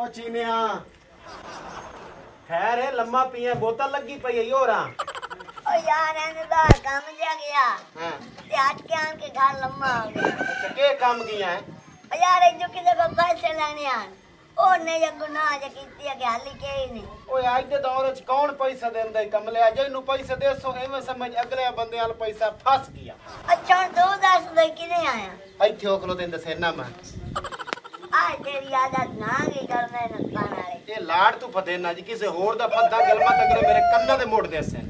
ਉਹ ਚੀਨਿਆ। ਖੈਰ ਹੈ ਲੰਮਾ ਪੀਏ ਬੋਤਲ ਲੱਗੀ ਪਈ ਹੈ ਹੋਰਾਂ ਓ ਯਾਰ ਇਹਨੇ ਦਾ ਕੰਮ ਜਿਆ ਗਿਆ। ਹਾਂ। ਤੇ ਅੱਜ ਕੇ ਆਣ ਕੇ ਘਰ ਲੰਮਾ ਹੋ ਗਿਆ। ਅੱਛਾ ਕੀ ਕੰਮ ਹੈ ਓ ਯਾਰ ਇਹ ਜੋ ਕਿਤੇ ਕੋ ਪੈਸੇ ਲੈਣੇ ਆਣ ਉਹਨੇ ਜੇ ਗੁਨਾਹ ਜੇ ਕੀਤੀ ਹੈ ਕਿ ਹਾਲੀ ਕੇ ਹੀ ਨਹੀਂ। ਓਏ ਅੱਜ ਦੇ ਦੌਰ ਵਿੱਚ ਕੌਣ ਪੈਸਾ ਦਿੰਦਾ ਕਮਲੇ ਅਜੇ ਨੂੰ ਪੈਸੇ ਦੇ ਸੋ ਐਵੇਂ ਸਮਝ ਅਗਲੇ ਬੰਦੇ ਨਾਲ ਪੈਸਾ ਫਸ ਗਿਆ। ਅੱਛਾ ਤੂੰ ਦੱਸ ਦੇ ਕਿਨੇ ਆਇਆ? ਇੱਥੇ ਉਹ ਤੈਨੂੰ ਦੱਸਣਾ ਮੈਂ ਆ ਤੇਰੀ ਆਦਤ ਨਾ ਕੀ ਕਰਨੇ ਨੱਕਾਂ ਵਾਲੇ। ਇਹ ਲਾੜ ਤੂੰ ਫਤੇ ਨਾ ਜੀ ਕਿਸੇ ਹੋਰ ਦਾ ਫੱਦਾ ਗਲਮਾ ਤੱਕ ਮੇਰੇ ਕੰਨਾਂ ਦੇ ਮੋੜ ਦੇ ਸੈਂ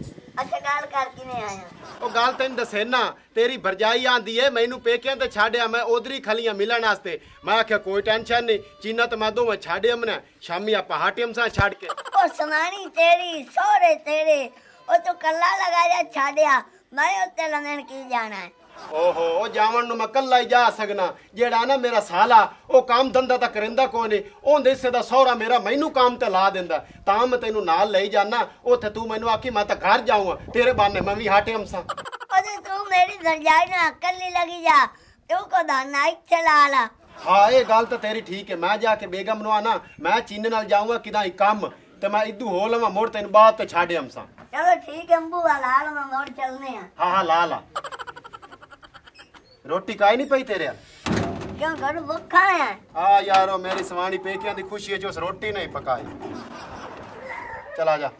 ਅੱਛਾ ਗੱਲ ਕਰ ਕਿਨੇ ਆਇਆ ਉਹ ਗੱਲ ਤੈਨੂੰ ਦੱਸਣਾ ਤੇਰੀ ਵਰਜਾਈ ਆਂਦੀ ਏ ਮੈਨੂੰ ਪੇਕਿਆਂ ਤੇ ਛੱਡਿਆ ਮੈਂ ਉਧਰੀ ਖਲੀਆਂ ਮਿਲਣ ਵਾਸਤੇ। ਮੈਂ ਆਖਿਆ ਕੋਈ ਟੈਨਸ਼ਨ ਨਹੀਂ ਚੀਨਾ ਤੇ ਮੈਂ ਦੋਵੇਂ ਛੱਡਿਆ ਮਨਾ ਸ਼ਾਮੀ ਆਪਾਂ ਹਾਟੀਮ ਸਾਂ ਕੇ। ਉਹ ਸਮਾਣੀ ਤੇਰੀ ਸੋਹਰੇ ਤੇਰੇ ਉਹ ਤੂੰ ਕੱਲਾ ਲਗਾਇਆ ਛਾੜਿਆ ਮੈਂ ਉੱਤੇ ਲੰਘਣ ਕੀ ਜਾਣਾ ਹੈ? ਓਹੋ ਉਹ ਜਾਵਣ ਨੂੰ ਮੈਂ ਕੱਲਾ ਹੀ ਜਾ ਸਕਣਾ ਜਿਹੜਾ ਨਾ ਮੇਰਾ ਸਾਲਾ ਉਹ ਕੰਮ ਧੰਦਾ ਤਾਂ ਕਰਿੰਦਾ ਕੋਈ ਨਹੀਂ। ਉਹਦੇ ਹਿੱਸੇ ਦਾ ਸਹੁਰਾ ਮੇਰਾ ਮੈਨੂੰ ਕੰਮ ਤੇ ਲਾ ਦਿੰਦਾ। ਤਾਂ ਮੈਂ ਤੈਨੂੰ ਨਾਲ ਲਈ ਜਾਣਾ ਉੱਥੇ ਤੂੰ ਮੈਨੂੰ ਆਖੀ ਮੈਂ ਤਾਂ ਘਰ ਜਾਊਂਗਾ। ਤੇਰੇ ਬਾਨੇ ਮੈਂ ਵੀ ਹਾਟੀਮ ਸਾਂ ਉਹਦੇ ਤੂੰ ਮੇਰੀ ਦਰਜਾਈ ਨਾਲ ਕੱਲੀ ਲਗੀ ਜਾ। ਤੂੰ ਕੋ ਦਾ ਨਾਈਟ ਚਲਾ ਲਾ। ਹਾਂ ਇਹ ਗੱਲ ਤਾਂ ਤੇਰੀ ਠੀਕ ਹੈ। ਮੈਂ ਜਾ ਕੇ ਬੇਗਮ ਨੂੰ ਆਣਾ ਮੈਂ ਚੀਨ ਨਾਲ ਜਾਊਂਗਾ ਕਿਦਾਂ ਹੀ ਕੰਮ। ਤੇ ਮੈਂ ਇਦੂ ਹੋ ਲਵਾਂ ਮੋੜ ਤੈਨੂੰ ਬਾਅਦ ਤੇ ਛੱਡ ਆਮਸਾਂ ਚਲੋ ਠੀਕ ਹੈ ਅੰਬੂ ਵਾਲਾ ਹਾਲ ਮੈਂ ਮੋੜ ਚੱਲਨੇ ਆ ਹਾਂ ਹਾਂ ਲਾ ਲਾ। ਰੋਟੀ ਕਾਈ ਨਹੀਂ ਪਈ ਤੇਰੇ ਕਿਉਂ ਘਰ ਭੁੱਖਾ ਹੈ ਆ ਯਾਰੋ ਮੇਰੀ ਸਵਾਣੀ ਪੇਕਿਆਂ ਦੀ ਖੁਸ਼ੀ ਹੈ ਜੋ ਉਸ ਰੋਟੀ ਨਹੀਂ ਪਕਾਈ। ਚਲਾ ਜਾ।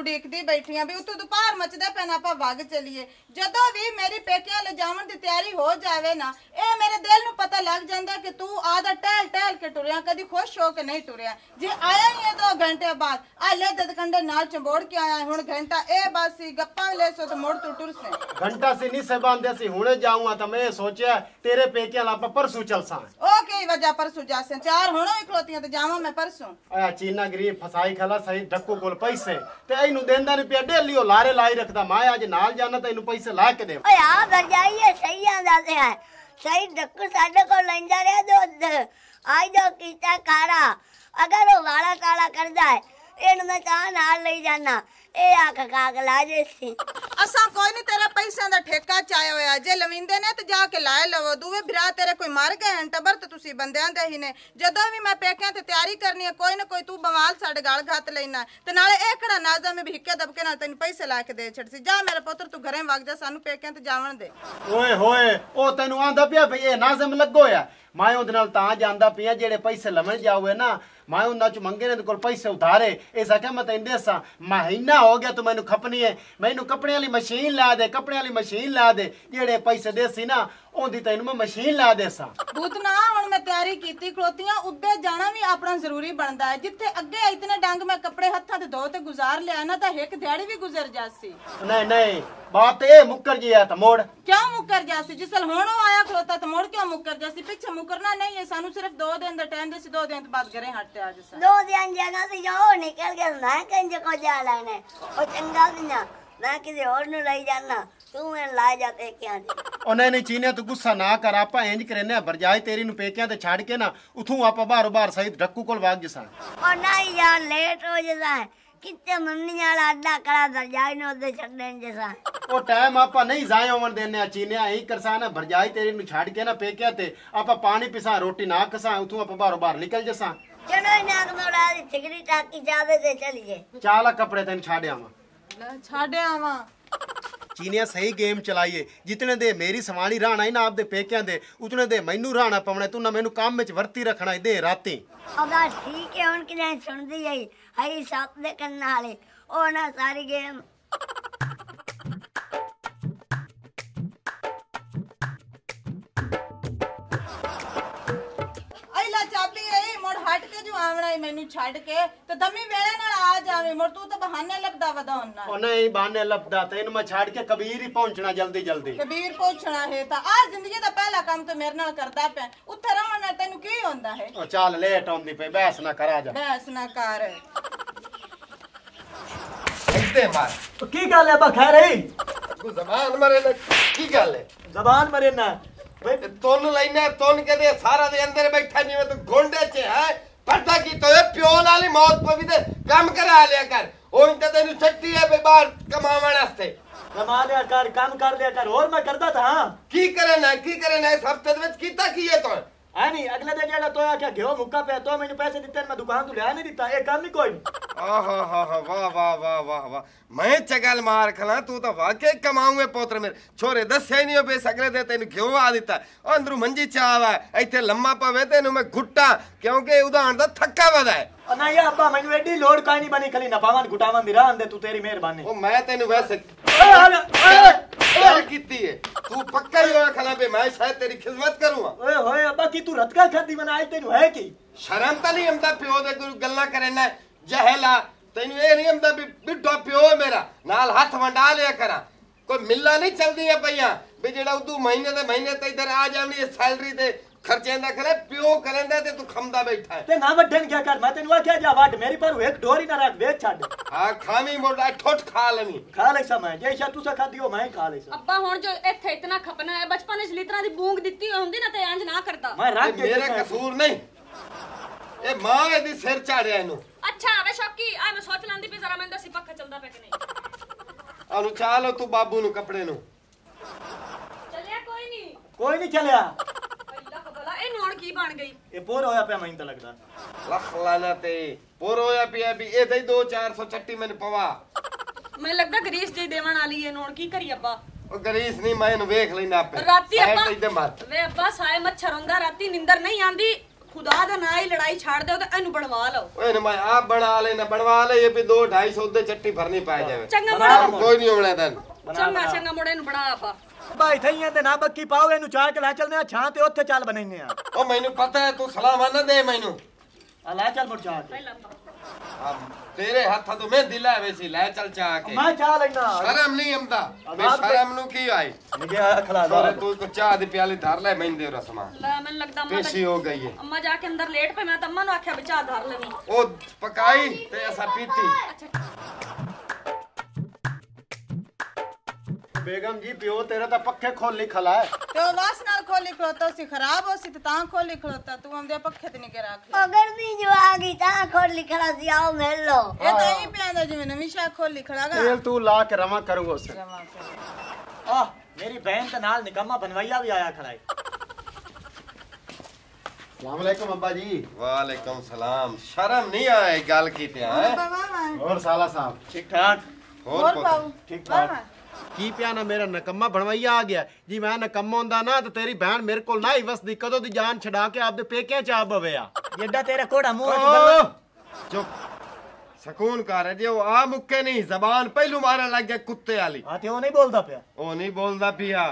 ਉਡੀਕਦੀ ਬੈਠੀ ਆ ਵੀ ਉਤੋਂ ਦੁਪਹਿਰ ਮਚਦਾ ਪੈਣਾ ਆਪਾਂ ਵਗ ਚਲੀਏ। ਜਦੋਂ ਵੀ ਮੇਰੀ ਪੇਕਿਆਂ ਲੈ ਜਾਵਣ ਦੀ ਤਿਆਰੀ ਹੋ ਜਾਵੇ ਨਾ ਇਹ ਮੇਰੇ ਦਿਲ ਨੂੰ ਪਤਾ ਲੱਗ ਜਾਂਦਾ ਕਿ ਤੂੰ ਆਦਾ ਟਹਿਲ ਟਹਿਲ ਕੇ ਟੁਰਿਆ ਕਦੀ ਖੁਸ਼ ਹੋ ਕੇ ਨਹੀਂ ਟੁਰਿਆ ਜੇ ਆਇਆ ਹੀ ਹੈ ਦੋ ਘੰਟੇ ਬਾਅਦ ਆ ਲੈ ਦਦ ਕੰਡੇ ਨਾਲ ਚੰਬੋੜ ਕੇ ਆਇਆ ਹੁਣ ਘੰਟਾ ਇਹ ਬਸ ਸੀ ਗੱਪਾਂ ਲੈ ਸੋ ਤੇ ਮੁੜ ਤੂੰ ਟੁਰ ਸੇ। ਘੰਟਾ ਸੀ ਨਹੀਂ ਸਬਾਂਦੇ ਸੀ ਹੁਣੇ ਜਾਊਂਗਾ ਤਾਂ ਮੈਂ ਸੋਚਿਆ ਤੇਰੇ ਪੇਕਿਆਂ ਨਾਲ ਆਪਾਂ ਪਰਸੂ ਚਲਸਾਂ ਉਹ ਕੀ ਵਜ੍ਹਾ ਪਰਸੂ ਜਾਸੇ ਚਾਰ ਹੁਣ ਇਕਲੋਤੀਆਂ ਤੇ ਜਾਵਾਂ ਮੈਂ ਪਰਸੋਂ ਆ ਚੀਨਾ ਗਰੀਬ ਫਸਾਈ ਖਲਾ ਸਹੀ ਡੱਕੂ ਕੋਲ ਪੈਸੇ ਤੇ ਇਹਨੂੰ ਦੇਂਦਾ ਨਹੀਂ ਪਿਆ ਡੇਲੀ ਉਹ ਲਾਰੇ ਲਾਈ ਰੱਖਦਾ ਮੈਂ ਅੱਜ ਨਾਲ ਜਾਣਾ ਤਾਂ ਇਹਨੂੰ ਪੈਸੇ ਲਾ ਕੇ ਦੇ ਓਏ ਆ ਦਰਜਾਈ ਹੈ ਸਹੀ ਆਂਦਾ ਤੇ ਹੈ ਸਹੀ ਡੱਕੂ ਸਾਡੇ ਕੋਲ ਲੈਂਦਾ ਰਿਹਾ ਦੁੱਧ ਆਈ ਜੋ ਕੀਤਾ ਕਾਰਾ ਅਗਰ ਉਹ ਵਾਲਾ ਕਾਲਾ ਕਰਦਾ ਹੈ ਇਹਨੂੰ ਮੈਂ ਤਾਂ ਨਾਲ ਲਈ ਜਾਣਾ ਇਹ ਆਖ ਕਾਗ ਲਾ ਜੇ ਸੀ ਅਸਾਂ ਕੋਈ ਨਹੀਂ ਤੇਰੇ ਪੈਸਿਆਂ ਦਾ ਠੇਕਾ ਚਾਇਆ ਹੋਇਆ। ਜੇ ਲਵਿੰਦੇ ਨੇ ਤੇ ਜਾ ਕੇ ਲਾਏ ਲਵੋ। ਦੂਵੇ ਭਰਾ ਤੇਰੇ ਕੋਈ ਮਰ ਗਏ ਹਨ ਟੱਬਰ ਤੇ ਤੁਸੀਂ ਬੰਦਿਆਂ ਦੇ ਹੀ ਨੇ। ਜਦੋਂ ਵੀ ਮੈਂ ਪੇਕਿਆਂ ਤੇ ਤਿਆਰੀ ਕਰਨੀ ਹੈ ਕੋਈ ਨਾ ਕੋਈ ਤੂੰ ਬਵਾਲ ਸਾਡੇ ਗਾਲ ਘੱਤ ਲੈਣਾ ਤੇ ਨਾਲੇ ਇਹ ਕਿਹੜਾ ਨਾਜ਼ਾ ਮੈਂ ਵੀ ਹਿੱਕੇ ਦਬਕੇ ਨਾਲ ਤੈਨੂੰ ਪੈਸੇ ਲਾ ਕੇ ਦੇ ਛੱਡ ਸੀ ਜਾ ਮੇਰੇ ਪੁੱਤਰ ਤੂੰ ਘਰੇ ਵਗ ਜਾ ਸਾਨੂੰ ਪੇਕਿਆਂ ਤੇ ਜਾਵਣ ਦੇ। ਓਏ ਹੋਏ ਉਹ ਤੈਨੂੰ ਆਂਦਾ ਪਿਆ ਭਈ ਇਹ ਨਾਜ਼ਮ ਲੱਗੋ ਆ ਮੈਂ ਉਹਦੇ ਨਾਲ ਤਾਂ ਜਾਂਦਾ ਪਿਆ ਜਿਹੜੇ ਪੈਸੇ ਲਵਣ ਜਾਵੇ ਨਾ। ਮੈਂ ਉਹਨਾਂ ਚ ਮੰਗੇ ਨੇ ਕੋਲ ਪੈਸੇ ਉਧਾਰੇ। ਇਹ ਸਕਿਆ ਮੈਂ ਤੈਨੂੰ ਦੇਸਾਂ ਮਹੀਨਾ ਹੋ ਗਿਆ, ਤੂੰ ਮੈਨੂੰ ਖਪਣੀ ਹੈ ਮੈਨੂੰ ਕੱਪੜਿਆਂ ਵਾਲੀ ਮਸ਼ੀਨ ਲਾ ਦੇ, ਕੱਪੜਿਆਂ ਵਾਲੀ ਮਸ਼ੀਨ ਲਾ ਦੇ। ਜਿਹੜੇ ਪੈਸੇ ਦੇਸੀ ਨਾ ਉਹਦੀ ਤੈਨੂੰ ਮੈਂ ਮਸ਼ੀਨ ਲਾ ਦੇਸਾਂ ਬੂਤ ਨਾ ਹੁਣ ਮੈਂ ਤਿਆਰੀ ਕੀਤੀ ਖਲੋਤੀਆਂ ਉੱਤੇ ਜਾਣਾ ਵੀ ਆਪਣਾ ਜ਼ਰੂਰੀ ਬਣਦਾ ਹੈ। ਜਿੱਥੇ ਅੱਗੇ ਇਤਨੇ ਡੰਗ ਮੈਂ ਕੱਪੜੇ ਹੱਥਾਂ ਤੇ ਧੋ ਤੇ ਗੁਜ਼ਾਰ ਲਿਆ ਨਾ ਤਾਂ ਇੱਕ ਦਿਹਾੜੀ ਵੀ ਗੁਜ਼ਰ ਜਾਸੀ ਨਹੀਂ ਨਹੀਂ ਬਾਤ ਇਹ ਮੁੱਕਰ ਜੀ ਆ ਤਾਂ ਮੋੜ। ਕਿਉਂ ਮੁੱਕਰ ਜਾਸੀ ਜਿਸਲ ਹੁਣ ਉਹ ਆਇਆ ਖਲੋਤਾ ਤਾਂ ਮੁੜ ਕਿਉਂ ਮੁੱਕਰ ਜਾਸੀ ਪਿੱਛੇ ਮੁੱਕਰਨਾ ਨਹੀਂ ਹੈ ਸਾਨੂੰ ਸਿਰਫ 2 ਦਿਨ ਦਾ ਟਾਈਮ ਦੇ ਸੀ 2 ਦਿਨ ਤੋਂ ਬਾਅਦ ਘਰੇ ਹਟਤੇ ਅੱਜ ਸਾ। ਦੋ ਦਿਨ ਜਗ੍ਹਾ ਤੇ ਜਾਓ ਨਿਕਲ ਕੇ ਮੈਂ ਕੰਜ ਕੋ ਜਾ ਲੈਣੇ ਉਹ ਚੰਗਾ ਵੀ ਨਾ। ਮੈਂ ਕਿਸੇ ਹੋਰ ਨੂੰ ਲਈ ਜਾਣਾ ਤੂੰ ਮੈਨੂੰ ਲਾ ਜਾ ਤੇ ਕਿਆਂ ਦੀ। ਉਹ ਨਹੀਂ ਨਹੀਂ ਚੀਨੇ ਤੂੰ ਗੁੱਸਾ ਨਾ ਕਰ ਆਪਾਂ ਇੰਜ ਕਰਨੇ ਆ ਬਰਜਾਏ ਤੇਰੀ ਨੂੰ ਪੇਕਿਆਂ ਤੇ ਛੱਡ ਕੇ ਨਾ ਉਥੋਂ ਆਪਾਂ ਬਾਹਰੋਂ ਬਾਹਰ ਸਹੀ ਡੱਕੂ ਕੋਲ ਵਾਗ ਜਸਾਂ ਉਹ ਨਹੀਂ ਯਾਰ ਲੇਟ ਹੋ ਹੈ ਕਿਤੇ ਮੰਨੀ ਵਾਲਾ ਅੱਡਾ ਕਰਾ ਦਰਜਾਈ ਨੂੰ ਉਹਦੇ ਛੱਡਣ ਜਸਾ ਉਹ ਟਾਈਮ ਆਪਾਂ ਨਹੀਂ ਜ਼ਾਇਆ ਹੋਣ ਦੇਣੇ ਆ ਚੀਨਿਆ ਐਂ ਕਰਸਾਂ ਨਾ ਬਰਜਾਈ ਤੇਰੀ ਨੂੰ ਛੱਡ ਕੇ ਨਾ ਪੇਕਿਆਂ ਤੇ ਆਪਾਂ ਪਾਣੀ ਪਿਸਾਂ ਰੋਟੀ ਨਾ ਕਸਾਂ ਉਥੋਂ ਆਪਾਂ ਬਾਹਰੋਂ ਬਾਹਰ ਨਿਕਲ ਜਸਾਂ ਚਲੋ ਇਹਨਾਂ ਨੂੰ ਦੀ ਠਿਕਰੀ ਟਾਕੀ ਜਾਵੇ ਤੇ ਚਲੀਏ। ਚਾਲਾ ਕੱਪੜੇ ਤੈਨੂੰ ਛੱਡ ਆਵਾਂ। ਲੈ ਛੱਡ ਆਵਾਂ। ਚੀਨੀਆ ਸਹੀ ਗੇਮ ਚਲਾਈਏ। ਜਿਤਨੇ ਦੇ ਮੇਰੀ ਸਵਾਣੀ ਰਾਣਾ ਹੀ ਨਾ ਆਪਦੇ ਪੇਕਿਆਂ ਦੇ ਉਤਨੇ ਦੇ ਮੈਨੂੰ ਰਾਣਾ ਪਵਣਾ ਤੂੰ ਨਾ ਮੈਨੂੰ ਕੰਮ ਵਿੱਚ ਵਰਤੀ ਰੱਖਣਾ ਇਹਦੇ ਰਾਤੀ। ਉਹਦਾ ਠੀਕ ਹੈ ਹੁਣ ਕਿਨੇ ਸੁਣਦੀ ਆਈ? ਹਈ ਸੱਪ ਦੇ ਕੰਨਾਂ ਵਾਲੇ। ਉਹ ਨਾ ਸਾਰੀ ਗੇਮ ਈ ਮੈਨੂੰ ਛੱਡ ਕੇ ਤੇ ਦਮੀ ਵੇਲੇ ਨਾਲ ਆ ਜਾਵੇ ਮੁੜ ਤੂੰ ਤਾਂ ਬਹਾਨੇ ਲੱਭਦਾ ਵਧਾਉਣ ਨਾਲ। ਉਹ ਨਹੀਂ ਬਾਨੇ ਲੱਭਦਾ ਤੈਨੂੰ ਮੈਂ ਛੱਡ ਕੇ ਕਬੀਰ ਹੀ ਪਹੁੰਚਣਾ ਜਲਦੀ ਜਲਦੀ। ਕਬੀਰ ਪੁੱਛਣਾ ਹੈ ਤਾਂ ਆ ਜ਼ਿੰਦਗੀ ਦਾ ਪਹਿਲਾ ਕੰਮ ਤੇ ਮੇਰੇ ਨਾਲ ਕਰਦਾ ਪਿਆ। ਉੱਥੇ ਰਹਿਣ ਨਾਲ ਤੈਨੂੰ ਕੀ ਹੁੰਦਾ ਹੈ? ਉਹ ਚੱਲ ਲੇਟ ਆਉਂਦੀ ਪਈ ਬਹਿਸ ਨਾ ਕਰਾ ਜਾ। ਬੈਸ ਨਾ ਕਰ। ਇੱਥੇ ਮਾਰ। ਉਹ ਕੀ ਗੱਲ ਹੈ ਬਾ ਖੈਰ ਹੈ ਤੂੰ ਜ਼ਬਾਨ ਮਰੇ ਨਾ ਕੀ ਗੱਲ ਹੈ? ਜ਼ਬਾਨ ਮਰੇ ਨਾ। ਵੇ ਤੁਨ ਲੈਣਾ ਤੁਨ ਕਦੇ ਸਾਰਾ ਦੇ ਅੰਦਰ ਬੈਠਾ ਜਿਵੇਂ ਤੂੰ ਗੋਂਡੇ 'ਚ ਹੈ। ਪਤਾ ਕੀ ਤੋਏ ਪਿਓ ਨਾਲ ਹੀ ਮੌਤ ਪਵੀ ਤੇ ਕੰਮ ਕਰਾ ਲਿਆ ਕਰ। ਉਹ ਤਾਂ ਤੈਨੂੰ ਛੱਟੀ ਹੈ ਬਈ ਬਾਹਰ ਕਮਾਉਣ ਵਾਸਤੇ। ਕਮਾ ਲਿਆ ਕਰ ਕੰਮ ਕਰ ਲਿਆ ਕਰ ਹੋਰ ਮੈਂ ਕਰਦਾ ਤਾਂ ਕੀ ਕਰੇ ਨਾ ਕੀ ਕਰੇ ਨਾ ਇਸ ਹਫ਼ਤੇ ਦੇ ਵਿੱਚ ਕੀਤਾ ਕੀ ਹੈ ਤੂੰ? ਹੈ ਨਹੀਂ ਅਗਲੇ ਦਿਨ ਜਿਹੜਾ ਤੋਇਆ ਕਿ ਘਿਓ ਮੁੱਕਾ ਪਿਆ ਤੋ ਮੈਨੂੰ ਪੈਸੇ ਦਿੱਤੇ ਨੇ, ਮੈਂ ਦੁਕਾਨ ਤੋਂ ਲਿਆ ਨਹੀਂ ਦਿੱਤਾ ਇਹ ਕੰਮ ਹੀ ਕੋਈ। ਨਹੀਂ ਆਹਾ ਹਾ ਹਾ ਵਾਹ ਵਾਹ ਵਾਹ ਵਾਹ ਵਾਹ। ਮੈਂ ਚਗਲ ਮਾਰ ਖਲਾ ਤੂੰ ਤਾਂ ਵਾਕਈ ਕਮਾਉਂਗੇ ਪੁੱਤਰ ਮੇਰੇ। ਛੋਰੇ ਦੱਸਿਆ ਹੀ ਨਹੀਂ ਬੇ ਸਗਲੇ ਦੇ ਤੈਨੂੰ ਕਿਉਂ ਆ ਦਿੱਤਾ। ਉਹ ਅੰਦਰੂ ਮੰਜੀ ਚਾਵਾ ਇੱਥੇ ਲੰਮਾ ਪਵੇ ਤੈਨੂੰ ਮੈਂ ਗੁੱਟਾ ਕਿਉਂਕਿ ਉਦਾਹਰਣ ਦਾ ਥੱਕਾ ਵਦਾ ਹੈ। ਉਹ ਨਹੀਂ ਅੱਬਾ ਮੈਨੂੰ ਐਡੀ ਲੋੜ ਕਾਈ ਨਹੀਂ ਬਣੀ ਖਲੀ ਨਪਾਵਾਂ ਗੁਟਾਵਾਂ ਦੀ ਰਾਹ ਦੇ ਤੂੰ ਤੇਰੀ ਮਿਹਰਬਾਨੀ। ਉਹ ਮੈਂ ਤੈਨੂੰ ਵੈਸੇ ਗੱਲ ਕੀਤੀ ਹੈ ਤੂੰ ਪੱਕਾ ਹੀ ਹੋਇਆ ਖਲਾ ਬੇ ਮੈਂ ਸ਼ਾਇਦ ਤੇਰੀ ਖਿਦਮਤ ਕਰੂੰਗਾ। ਓਏ ਹੋਏ ਅੱਬਾ ਕੀ ਤੂੰ ਰਤਕਾ ਖਾਦੀ ਬਣਾ ਤੈਨੂੰ ਹੈ ਕੀ? ਸ਼ਰਮ ਤਾਂ ਨਹੀਂ ਆਉਂਦਾ ਪਿਓ ਦੇ ਗੁਰੂ ਗੱਲਾਂ ਕਰਨਾ ਜਹਿਲਾ ਤੈਨੂੰ ਇਹ ਨਹੀਂ ਆਉਂਦਾ ਵੀ ਬਿੱਡਾ ਪਿਓ ਹੈ ਮੇਰਾ ਨਾਲ ਹੱਥ ਵੰਡਾ ਲਿਆ ਕਰਾਂ। ਕੋਈ ਮਿੱਲਾ ਨਹੀਂ ਚੱਲਦੀਆਂ ਪਈਆਂ ਵੀ ਜਿਹੜਾ ਉਦੋਂ ਮਹੀਨੇ ਦੇ ਮਹੀਨੇ ਤੇ ਇਧਰ ਆ ਜਾਵਣੀ ਸੈਲਰੀ ਤੇ। ਖਰਚੇ ਦਾ ਕਰੇ ਪਿਓ ਕਰਦਾ ਤੇ ਤੂੰ ਖਮਦਾ ਬੈਠਾ ਹੈ। ਤੇ ਨਾ ਵੱਡਣ ਕਿਆ ਕਰ ਮੈਂ ਤੈਨੂੰ ਆਖਿਆ ਜਾ ਵੱਡ ਮੇਰੀ ਪਰ ਇੱਕ ਡੋਰੀ ਨਾ ਰੱਖ ਵੇਚ ਛੱਡ। ਹਾਂ ਖਾਵੀਂ ਮੋਟਾ ਠੁੱਟ ਖਾ ਲਵੀਂ। ਖਾ ਲੈ ਸਮਾਂ ਜੇ ਸ਼ਾ ਤੂੰ ਖਾਦੀ ਹੋ ਮੈਂ ਖਾ ਲੈ ਅੱਬਾ ਹੁਣ ਜੋ ਇੱਥੇ ਇਤਨਾ ਖਪਨਾ ਹੈ ਬਚਪਨ ਵਿੱਚ ਲੀਤਰਾਂ ਦੀ ਬੂੰਗ ਦਿੱਤੀ ਹੁੰਦੀ ਨਾ ਤੇ ਇੰਜ ਨਾ ਕਰਦਾ। ਮੈਂ ਰੱਖ ਕੇ ਮੇਰਾ। ਕਸੂਰ ਨਹੀਂ। ਇਹ ਮਾਂ ਇਹਦੀ ਸਿਰ ਝਾੜਿਆ ਇਹਨੂੰ। ਅੱਛਾ ਵੇ ਸ਼ੌਕੀ ਆ ਮੈਂ ਸੋਚ ਲੈਂਦੀ ਵੀ ਜ਼ਰਾ ਮੈਨੂੰ ਦੱਸੀ ਪੱਖਾ ਚੱਲਦਾ ਪਿਆ ਕਿ ਨਹੀਂ। ਉਹਨੂੰ ਚਾਹ ਤੂੰ ਬਾਬੂ ਨੂੰ ਕੱਪੜੇ ਨੂੰ। ਚੱਲਿਆ ਕੋਈ ਨਹੀਂ ਕੋਈ ਨਹੀਂ ਚੱਲਿਆ। ਇਹ ਨੌਣ ਕੀ ਬਣ ਗਈ? ਇਹ ਪੂਰ ਹੋਇਆ ਪਿਆ ਮੈਨੂੰ ਤਾਂ ਲੱਗਦਾ। ਲੱਖ ਲਾਣਾ ਤੇ ਪੁਰ ਹੋਇਆ ਪਿਆ ਵੀ ਇਹਦੇ ਹੀ 2-400 ਚੱਟੀ ਮੈਨੂੰ ਪਵਾ। ਮੈਨੂੰ ਲੱਗਦਾ ਗਰੀਸ ਜੀ ਦੇਵਣ ਵਾਲੀ ਹੈ ਨੌਣ ਕੀ ਕਰੀ ਅੱਬਾ ਉਹ ਗਰੀਸ ਨਹੀਂ ਮੈਂ ਇਹਨੂੰ ਵੇਖ ਲੈਣਾ ਆਪੇ। ਰਾਤੀ ਸਾਈਡ ਆਪਾਂ ਤੇ ਇੱਧਰ ਮਾਰ। ਵੇ ਅੱਬਾ ਸਾਏ ਮੱਛਰ ਹੁੰਦਾ ਰਾਤੀ ਨਿੰਦਰ ਨਹੀਂ ਆਂਦੀ। ਖੁਦਾ ਦਾ ਨਾ ਹੀ ਲੜਾਈ ਛੱਡ ਦਿਓ ਤੇ ਇਹਨੂੰ ਬਣਵਾ ਲਓ। ਓਏ ਇਹਨੂੰ ਮੈਂ ਆਪ ਬਣਾ ਲੈਣਾ ਬਣਵਾ ਲੈ ਇਹ ਵੀ 2 250 ਦੇ ਚੱਟੀ ਭਰਨੀ ਪੈ ਜਾਵੇ। ਚੰਗਾ ਬਣਾ ਕੋਈ ਨਹੀਂ ਹੋਣਾ ਤੈਨੂੰ। ਚੰਗਾ ਚੰਗਾ ਮੋੜੇ ਨੂੰ ਬਣਾ ਅੱਬਾ ਬਾਈ ਥਈਆਂ ਤੇ ਨਾ ਬੱਕੀ ਪਾਓ ਇਹਨੂੰ ਚਾਹ ਕੇ ਲੈ ਚੱਲਦੇ ਆ ਛਾਂ ਤੇ ਉੱਥੇ ਚੱਲ ਬਣਾਈਨੇ ਆ। ਉਹ ਮੈਨੂੰ ਪਤਾ ਹੈ ਤੂੰ ਸਲਾਮਾਂ ਨਾ ਦੇ ਮੈਨੂੰ। ਆ ਲੈ ਚੱਲ ਮੁੜ ਚਾਹ ਕੇ। ਆ, ਤੇਰੇ ਹੱਥਾਂ ਤੋਂ ਮਹਿੰਦੀ ਲਾਵੇ ਸੀ ਲੈ ਚੱਲ ਚਾ ਕੇ। ਮੈਂ ਚਾਹ ਲੈਣਾ ਸ਼ਰਮ ਨਹੀਂ ਆਉਂਦਾ। ਬੇ ਆਜ਼ਾਦ ਸ਼ਰਮ ਨੂੰ ਕੀ ਆਈ ਨਿਗਿਆ ਖਲਾ ਸਾਰੇ ਦਾ ਤੂੰ ਕੋ ਚਾਹ ਦੀ ਪਿਆਲੀ ਧਰ ਲੈ ਮਹਿੰਦੇ ਰਸਮਾਂ ਲੈ ਮੈਨੂੰ ਲੱਗਦਾ ਅੰਮਾ ਪੇਸ਼ੀ ਹੋ ਗਈ ਹੈ ਅੰਮਾ ਜਾ ਕੇ ਅੰਦਰ ਲੇਟ ਪਈ ਮੈਂ ਤਾਂ ਅੰਮਾ ਨੂੰ ਆਖਿਆ ਵੀ ਚਾਹ ਧਰ ਲੈਣੀ ਉਹ ਪਕਾਈ ਤੇ ਅਸਾਂ ਪੀਤੀ। ਅੱਛਾ। ਬੇਗਮ ਜੀ ਪਿਓ ਤੇਰਾ ਤਾਂ ਪੱਖੇ ਖੋਲੀ ਖਲਾ ਹੈ। ਤੇ ਉਹ ਵਾਸ ਨਾਲ ਖੋਲੀ ਖਲੋਤਾ ਸੀ ਖਰਾਬ ਹੋ ਸੀ ਤੇ ਤਾਂ ਖੋਲੀ ਖਲੋਤਾ ਤੂੰ ਆਉਂਦੇ ਪੱਖੇ ਤੇ ਨਹੀਂ ਕੇ ਰੱਖ ਲਿਆ। ਅਗਰ ਦੀ ਜੋ ਆ ਗਈ ਤਾਂ ਖੋਲ ਲਿਖਣਾ ਸੀ ਆਓ ਮਿਲ ਲੋ ਇਹ ਤਾਂ ਹੀ ਪਿਆਂਦਾ ਜਿਵੇਂ ਨਵੀਂ ਸ਼ਾ ਖੋਲੀ ਖੜਾਗਾ ਤੇਲ ਤੂੰ ਲਾ ਕੇ ਰਵਾ ਕਰੂਗਾ ਉਸ। ਆ ਮੇਰੀ ਬਹਿਨ ਦੇ ਨਾਲ ਨਿਕੰਮਾ ਬਨਵਈਆ ਵੀ ਆਇਆ ਖੜਾ ਹੈ ਸਲਾਮ ਅਲੈਕੁਮ ਅੱਬਾ ਜੀ। ਵਾਲੇਕਮ ਸਲਾਮ। ਸ਼ਰਮ ਨਹੀਂ ਆਏ ਗੱਲ ਕੀਤੇ ਹੈ? ਹੋਰ ਸਾਲਾ ਸਾਹਿਬ? ਠੀਕ ਠਾਕ? ਹੋਰ ਹੋਰ ਪੁੱਤ? ਪਾਉ ਠੀਕ ਠਾਕ। ਕੀ ਪਿਆ ਨਾ ਮੇਰਾ ਨਕੰਮਾ ਬਣਵਾਈਆ ਆ ਗਿਆ? ਜੀ ਮੈਂ ਨਕੰਮਾ ਹੁੰਦਾ ਨਾ ਤੇ ਤੇਰੀ ਭੈਣ ਮੇਰੇ ਕੋਲ ਨਾ ਹੀ ਵਸਦੀ ਕਦੋਂ ਦੀ ਜਾਨ ਛਡਾ ਕੇ ਆਪਦੇ ਪੇਕਿਆਂ ਚ ਆ ਬਵਿਆ ਜਿੱਡਾ ਤੇਰਾ ਕੋੜਾ ਮੂੰਹ ਚੁੱਪ। ਸਕੂਨ ਕਰ ਹੈ ਜੇ ਉਹ ਆ ਮੁੱਕੇ ਨਹੀਂ ਜ਼ਬਾਨ ਪਹਿਲੂ ਮਾਰਨ ਲੱਗ ਗਿਆ ਕੁੱਤੇ ਵਾਲੀ। ਹਾਂ ਤੇ ਉਹ ਨਹੀਂ ਬੋਲਦਾ ਪਿਆ। ਉਹ ਨਹੀਂ ਬੋਲਦਾ ਪਿਆ।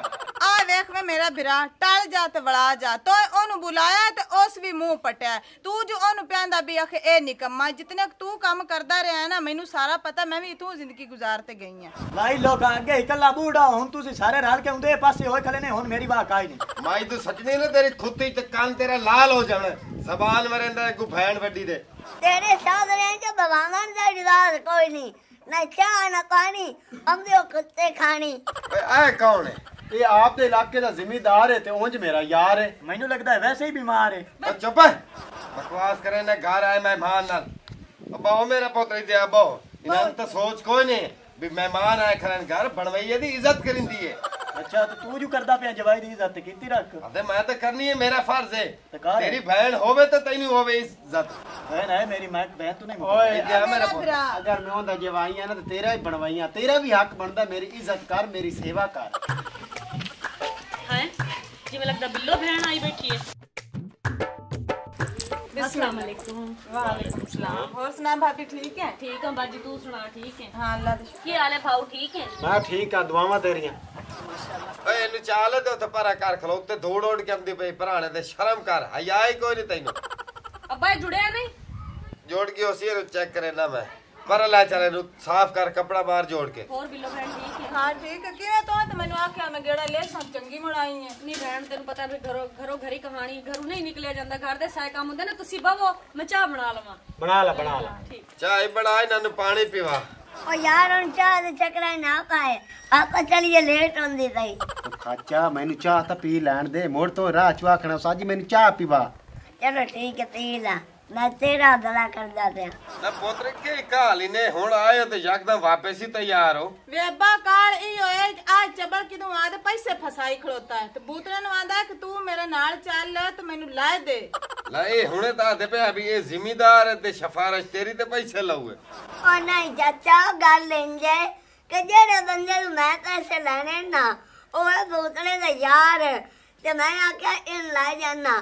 ਆ ਵੇਖ ਵੇ ਮੇਰਾ ਬਿਰਾ ਟਲ ਜਾ ਤੇ ਵੜਾ ਜਾ ਤੋ ਉਹਨੂੰ ਬੁਲਾਇਆ ਤੇ ਉਸ ਵੀ ਮੂੰਹ ਪਟਿਆ। ਤੂੰ ਜੋ ਉਹਨੂੰ ਪਿਆਂਦਾ ਵੀ ਆਖ ਇਹ ਨਿਕੰਮਾ ਜਿਤਨੇ ਤੂੰ ਕੰਮ ਕਰਦਾ ਰਿਹਾ ਨਾ ਮੈਨੂੰ ਸਾਰਾ ਪਤਾ ਮੈਂ ਵੀ ਇਥੋਂ ਜ਼ਿੰਦਗੀ ਗੁਜ਼ਾਰ ਤੇ ਗਈ ਆ। ਲਾਈ ਲੋਕਾਂ ਅੱਗੇ ਇਕੱਲਾ ਬੂੜਾ ਹੁਣ ਤੁਸੀਂ ਸਾਰੇ ਰਲ ਕੇ ਹੁੰਦੇ ਪਾਸੇ ਹੋਏ ਖਲੇ ਨੇ ਹੁਣ ਮੇਰੀ ਬਾਤ ਆਈ ਨਹੀਂ। ਮਾਈ ਤੂੰ ਸੱਚਨੀ ਨਾ ਤੇਰੀ ਖੁੱਤੀ ਤੇ ਕੰਨ ਤੇਰਾ ਲਾਲ ਹੋ ਜਾਣਾ। ਜ਼ਬਾਨ ਮਰੇਂਦਾ ਕੋ ਭੈਣ ਵੱਡੀ ਦੇ। ਤੇਰੇ ਸਾਹਮਣੇ ਚ ਬਵਾਨਣ ਦਾ ਇਜਾਜ਼ ਕੋਈ ਨਹੀਂ। ਨਾ ਚਾਹ ਨਾ ਪਾਣੀ ਅੰਦੇ ਉਹ ਕੁੱਤੇ ਖਾਣੀ। ਆ ਕੌਣ ਹੈ? ਇਹ ਆਪ ਦੇ ਇਲਾਕੇ ਦਾ ਜ਼ਿਮੀਦਾਰ ਹੈ ਤੇ ਉਂਝ ਮੇਰਾ ਯਾਰ ਹੈ। ਮੈਨੂੰ ਲੱਗਦਾ ਹੈ ਵੈਸੇ ਹੀ ਬਿਮਾਰ ਹੈ। ਚੁੱਪ ਹੈ। ਬਕਵਾਸ ਕਰੇ ਨਾ ਘਰ ਆਏ ਮਹਿਮਾਨ ਨਾਲ। ਉਹ ਬਾਓ ਮੇਰਾ ਪੁੱਤ ਇੱਥੇ ਆ ਬਾਓ ਇਹਨਾਂ ਨੂੰ ਤਾਂ ਸੋਚ ਕੋਈ ਨਹੀਂ। ਵੀ ਮਹਿਮਾਨ ਆਏ ਖਰਨ ਘਰ ਬਣਵਈਏ ਦੀ ਇੱਜ਼ਤ ਕਰਿੰਦੀ ਹੈ ਅੱਛਾ ਤੇ ਤੂੰ ਜੋ ਕਰਦਾ ਪਿਆ ਜਵਾਈ ਦੀ ਇੱਜ਼ਤ ਕੀਤੀ ਰੱਖ? ਅਤੇ ਮੈਂ ਤਾਂ ਕਰਨੀ ਹੈ ਮੇਰਾ ਫਰਜ਼ ਕਰ। ਤੇਰੀ ਭੈਣ ਹੋਵੇ ਤਾਂ ਤੈਨੂੰ ਹੋਵੇ ਇੱਜ਼ਤ। ਬਹਿਨ ਹੈ ਮੇਰੀ ਮੈਂ ਬਹਿਨ ਤੂੰ ਨਹੀਂ ਓਏ ਇੱਥੇ ਆ ਮੇਰਾ ਅਗਰ ਮੈਂ ਉਹਦਾ ਜਵਾਈਆਂ ਨਾ ਤੇ ਤੇਰਾ ਹੀ ਬਣਵਾਈਆਂ ਤੇਰਾ ਵੀ ਹੱਕ ਬਣਦਾ ਮੇਰੀ ਇੱਜ਼ਤ ਕਰ ਮੇਰੀ ਸੇਵਾ ਕਰ। ਹੈ? ਜਿਵੇਂ ਲੱਗਦਾ ਬਿੱਲੋ ਭੈਣ ਆਈ ਬੈਠੀ ਹੈ ਅਸਲਾਮ ਅਲੈਕੁਮ ਵਾਲੇਕੁਮ ਸਲਾਮ ਹੋਰ ਸੁਣਾ ਭਾਬੀ ਠੀਕ ਹੈ ਠੀਕ ਹਾਂ ਬਾਜੀ ਤੂੰ ਸੁਣਾ ਠੀਕ ਹੈ ਹਾਂ ਅੱਲਾ ਦਾ ਸ਼ੁਕਰ ਕੀ ਹਾਲ ਹੈ ਭਾਊ ਠੀਕ ਹੈ ਮੈਂ ਠੀਕ ਆ ਦੁਆਵਾਂ ਤੇਰੀਆਂ ਓਏ ਇਹਨੂੰ ਚਾਲ ਤੇ ਉੱਥੇ ਪਰਾ ਕਰ ਖਲੋਤੇ ਦੌੜ ਦੌੜ ਕੇ ਆਉਂਦੀ ਪਈ ਭਰਾਣੇ ਤੇ ਸ਼ਰਮ ਕਰ ਹਯਾ ਹੀ ਕੋਈ ਨਹੀਂ ਤੈਨੂੰ ਅੱਬਾ ਇਹ ਜੁੜਿਆ ਨਹੀਂ ਜੋੜ ਕੇ ਉਸੇ ਨੂੰ ਚੈੱਕ ਕਰੇ ਨਾ ਮੈਂ ਪਰ ਲੈ ਚੱਲ ਨੂੰ ਸਾਫ਼ ਕਰ ਕਪੜਾ ਬਾਹਰ ਜੋੜ ਕੇ। ਹੋਰ ਬਿੱਲੋ ਭੈਣ ਠੀਕ ਹੈ ਹਾਂ ਠੀਕ ਹੈ। ਕਿਵੇਂ ਤੂੰ? ਤੇ ਮੈਨੂੰ ਆਖਿਆ ਮੈਂ ਗੇੜਾ ਲੈ ਸਾਂ ਚੰਗੀ ਬਣਾਈ ਹੈ। ਨਹੀਂ ਭੈਣ ਤੈਨੂੰ ਪਤਾ ਵੀ ਘਰੋਂ ਘਰੋਂ ਘਰੀ ਕਹਾਣੀ ਘਰੋਂ ਨਹੀਂ ਨਿਕਲਿਆ ਜਾਂਦਾ। ਘਰ ਦੇ ਸਾਇ ਕੰਮ ਹੁੰਦੇ ਨੇ ਤੁਸੀਂ ਬਵੋ ਮੈਂ ਚਾਹ ਬਣਾ ਲਵਾਂ। ਬਣਾ ਲੈ ਬਣਾ ਲੈ। ਚਾਹ ਬਣਾ ਇਹਨਾਂ ਨੂੰ ਪਾਣੀ ਪੀਵਾ। ਉਹ ਯਾਰ ਹੁਣ ਚਾਹ ਦੇ ਚੱਕਰਾਂ ਨਾ ਪਾਏ। ਆਪਾਂ ਚਲੀਏ ਲੇਟ ਹੁੰਦੀ ਉਹ ਖਾਚਾ ਮੈਨੂੰ ਚਾਹ ਤਾਂ ਪੀ ਲੈਣ ਦੇ। ਮੋੜ ਤੋਂ ਰਾਹ ਚਵਾਖਣਾ ਸਾਜੀ ਮੈਨੂੰ ਚਾਹ ਪੀਵਾ। ਚਲੋ ਠੀਕ ਹੈ ਪੀ ਲਾ। ਮੈਂ ਤੇਰਾ ਦਲਾ ਕਰਦਾ ਪਿਆ। ਨਾ ਪੁੱਤਰ ਕੀ ਕਹਾਲੀ ਨੇ ਹੁਣ ਆਏ ਹੋ ਤੇ ਯਕਦਮ ਵਾਪਸ ਹੀ ਤਿਆਰ ਹੋ। ਵੇ ਅੱਬਾ ਕਾਲ ਇਹ ਹੋਏ ਅੱਬਾ ਕਿਦੋਂ ਆਦੇ ਪੈਸੇ ਫਸਾਈ ਖਲੋਤਾ ਹੈ। ਤੇ ਬੂਤਰੇ ਨੂੰ ਆਂਦਾ ਕਿ ਤੂੰ ਮੇਰੇ ਨਾਲ ਚੱਲ ਤੇ ਮੈਨੂੰ ਲੈ ਦੇ। ਲੈ ਇਹ ਹੁਣੇ ਤਾਂ ਆਦੇ ਪਿਆ ਵੀ ਇਹ ਜ਼ਿਮੀਦਾਰ ਹੈ ਤੇ ਸਿਫਾਰਿਸ਼ ਤੇਰੀ ਤੇ ਪੈਸੇ ਲਊਏ ਉਹ ਨਹੀਂ ਚਾਚਾ ਉਹ ਗੱਲ ਇੰਜੇ ਕਿ ਜਿਹੜੇ ਬੰਦੇ ਨੂੰ ਮੈਂ ਪੈਸੇ ਲੈਣੇ ਨਾ ਉਹ ਹੈ ਬੋਤਲੇ ਦਾ ਯਾਰ। ਹੈ। ਤੇ ਮੈਂ ਆਖਿਆ ਇਹ ਲੈ ਜਾਣਾ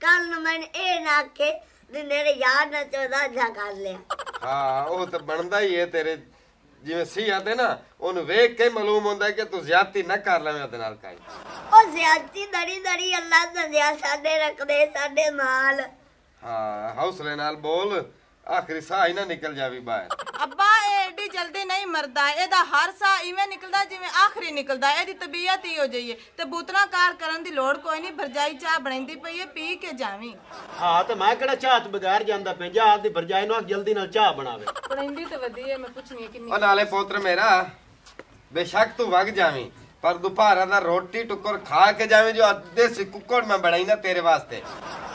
ਕੱਲ ਨੂੰ ਮੈਂ ਇਹ ਨਾ ਆਖੇ ਵੀ ਮੇਰੇ ਯਾਰ ਨੇ ਚੌਦਾ ਜਾ ਕਰ ਲਿਆ। ਹਾਂ ਉਹ ਤਾਂ ਬਣਦਾ ਹੀ ਹੈ ਤੇਰੇ। ਜਿਵੇਂ ਸੀ ਆਦੇ ਨਾ ਉਹਨੂੰ ਵੇਖ ਕੇ ਮਾਲੂਮ ਹੁੰਦਾ ਕਿ ਤੂੰ ਜ਼ਿਆਦਤੀ ਨਾ ਕਰ ਲਵੇਂ ਉਹਦੇ ਨਾਲ ਕਾਈ ਉਹ ਜ਼ਿਆਦਤੀ ਦੜੀ ਦੜੀ ਅੱਲਾ ਦੰਦਿਆ ਸਾਡੇ ਰੱਖਦੇ ਸਾਡੇ ਮਾਲ ਹਾਂ ਹੌਸਲੇ ਨਾਲ ਬੋਲ। ਆਖਰੀ ਸਾਹ ਹੀ ਨਾ ਨਿਕਲ ਜਾਵੀ ਬਾਹਰ। ਅੱਬਾ ਇਹ ਏਡੀ ਜਲਦੀ ਨਹੀਂ ਮਰਦਾ। ਇਹਦਾ ਹਰ ਸਾਹ ਇਵੇਂ ਨਿਕਲਦਾ ਜਿਵੇਂ ਆਖਰੀ ਨਿਕਲਦਾ। ਇਹਦੀ ਤਬੀਅਤ ਹੀ ਹੋ ਜਾਈਏ। ਤੇ ਬੂਤਨਾ ਕਾਰ ਕਰਨ ਦੀ ਲੋੜ ਕੋਈ ਨਹੀਂ। ਭਰਜਾਈ ਚਾਹ ਬਣਾਉਂਦੀ ਪਈ ਹੈ ਪੀ ਕੇ ਜਾਵੀਂ। ਹਾਂ ਤੇ ਮੈਂ ਕਿਹੜਾ ਚਾਹ ਤੋਂ ਬਗੈਰ ਜਾਂਦਾ ਪਿਆ। ਜਾ ਆਪਦੀ ਭਰਜਾਈ ਨੂੰ ਆਖ ਜਲਦੀ ਨਾਲ ਚਾਹ ਬਣਾਵੇ। ਬਣਾਉਂਦੀ ਤੇ ਵਧੀਆ ਮੈਂ ਪੁੱਛਣੀ ਕਿੰਨੀ ਉਹ ਨਾਲੇ ਪੁੱਤਰ ਮੇਰਾ ਬੇਸ਼ੱਕ ਤੂੰ ਵਗ ਜਾਵੀਂ। ਪਰ ਦੁਪਹਿਰਾਂ ਦਾ ਰੋਟੀ ਟੁੱਕਰ ਖਾ ਕੇ ਜਾਵੇਂ ਜੋ ਅੱਧੇ ਸੀ ਕੁੱਕੜ ਮੈਂ ਬਣਾਈ ਨਾ ਤੇਰੇ ਵਾਸਤੇ।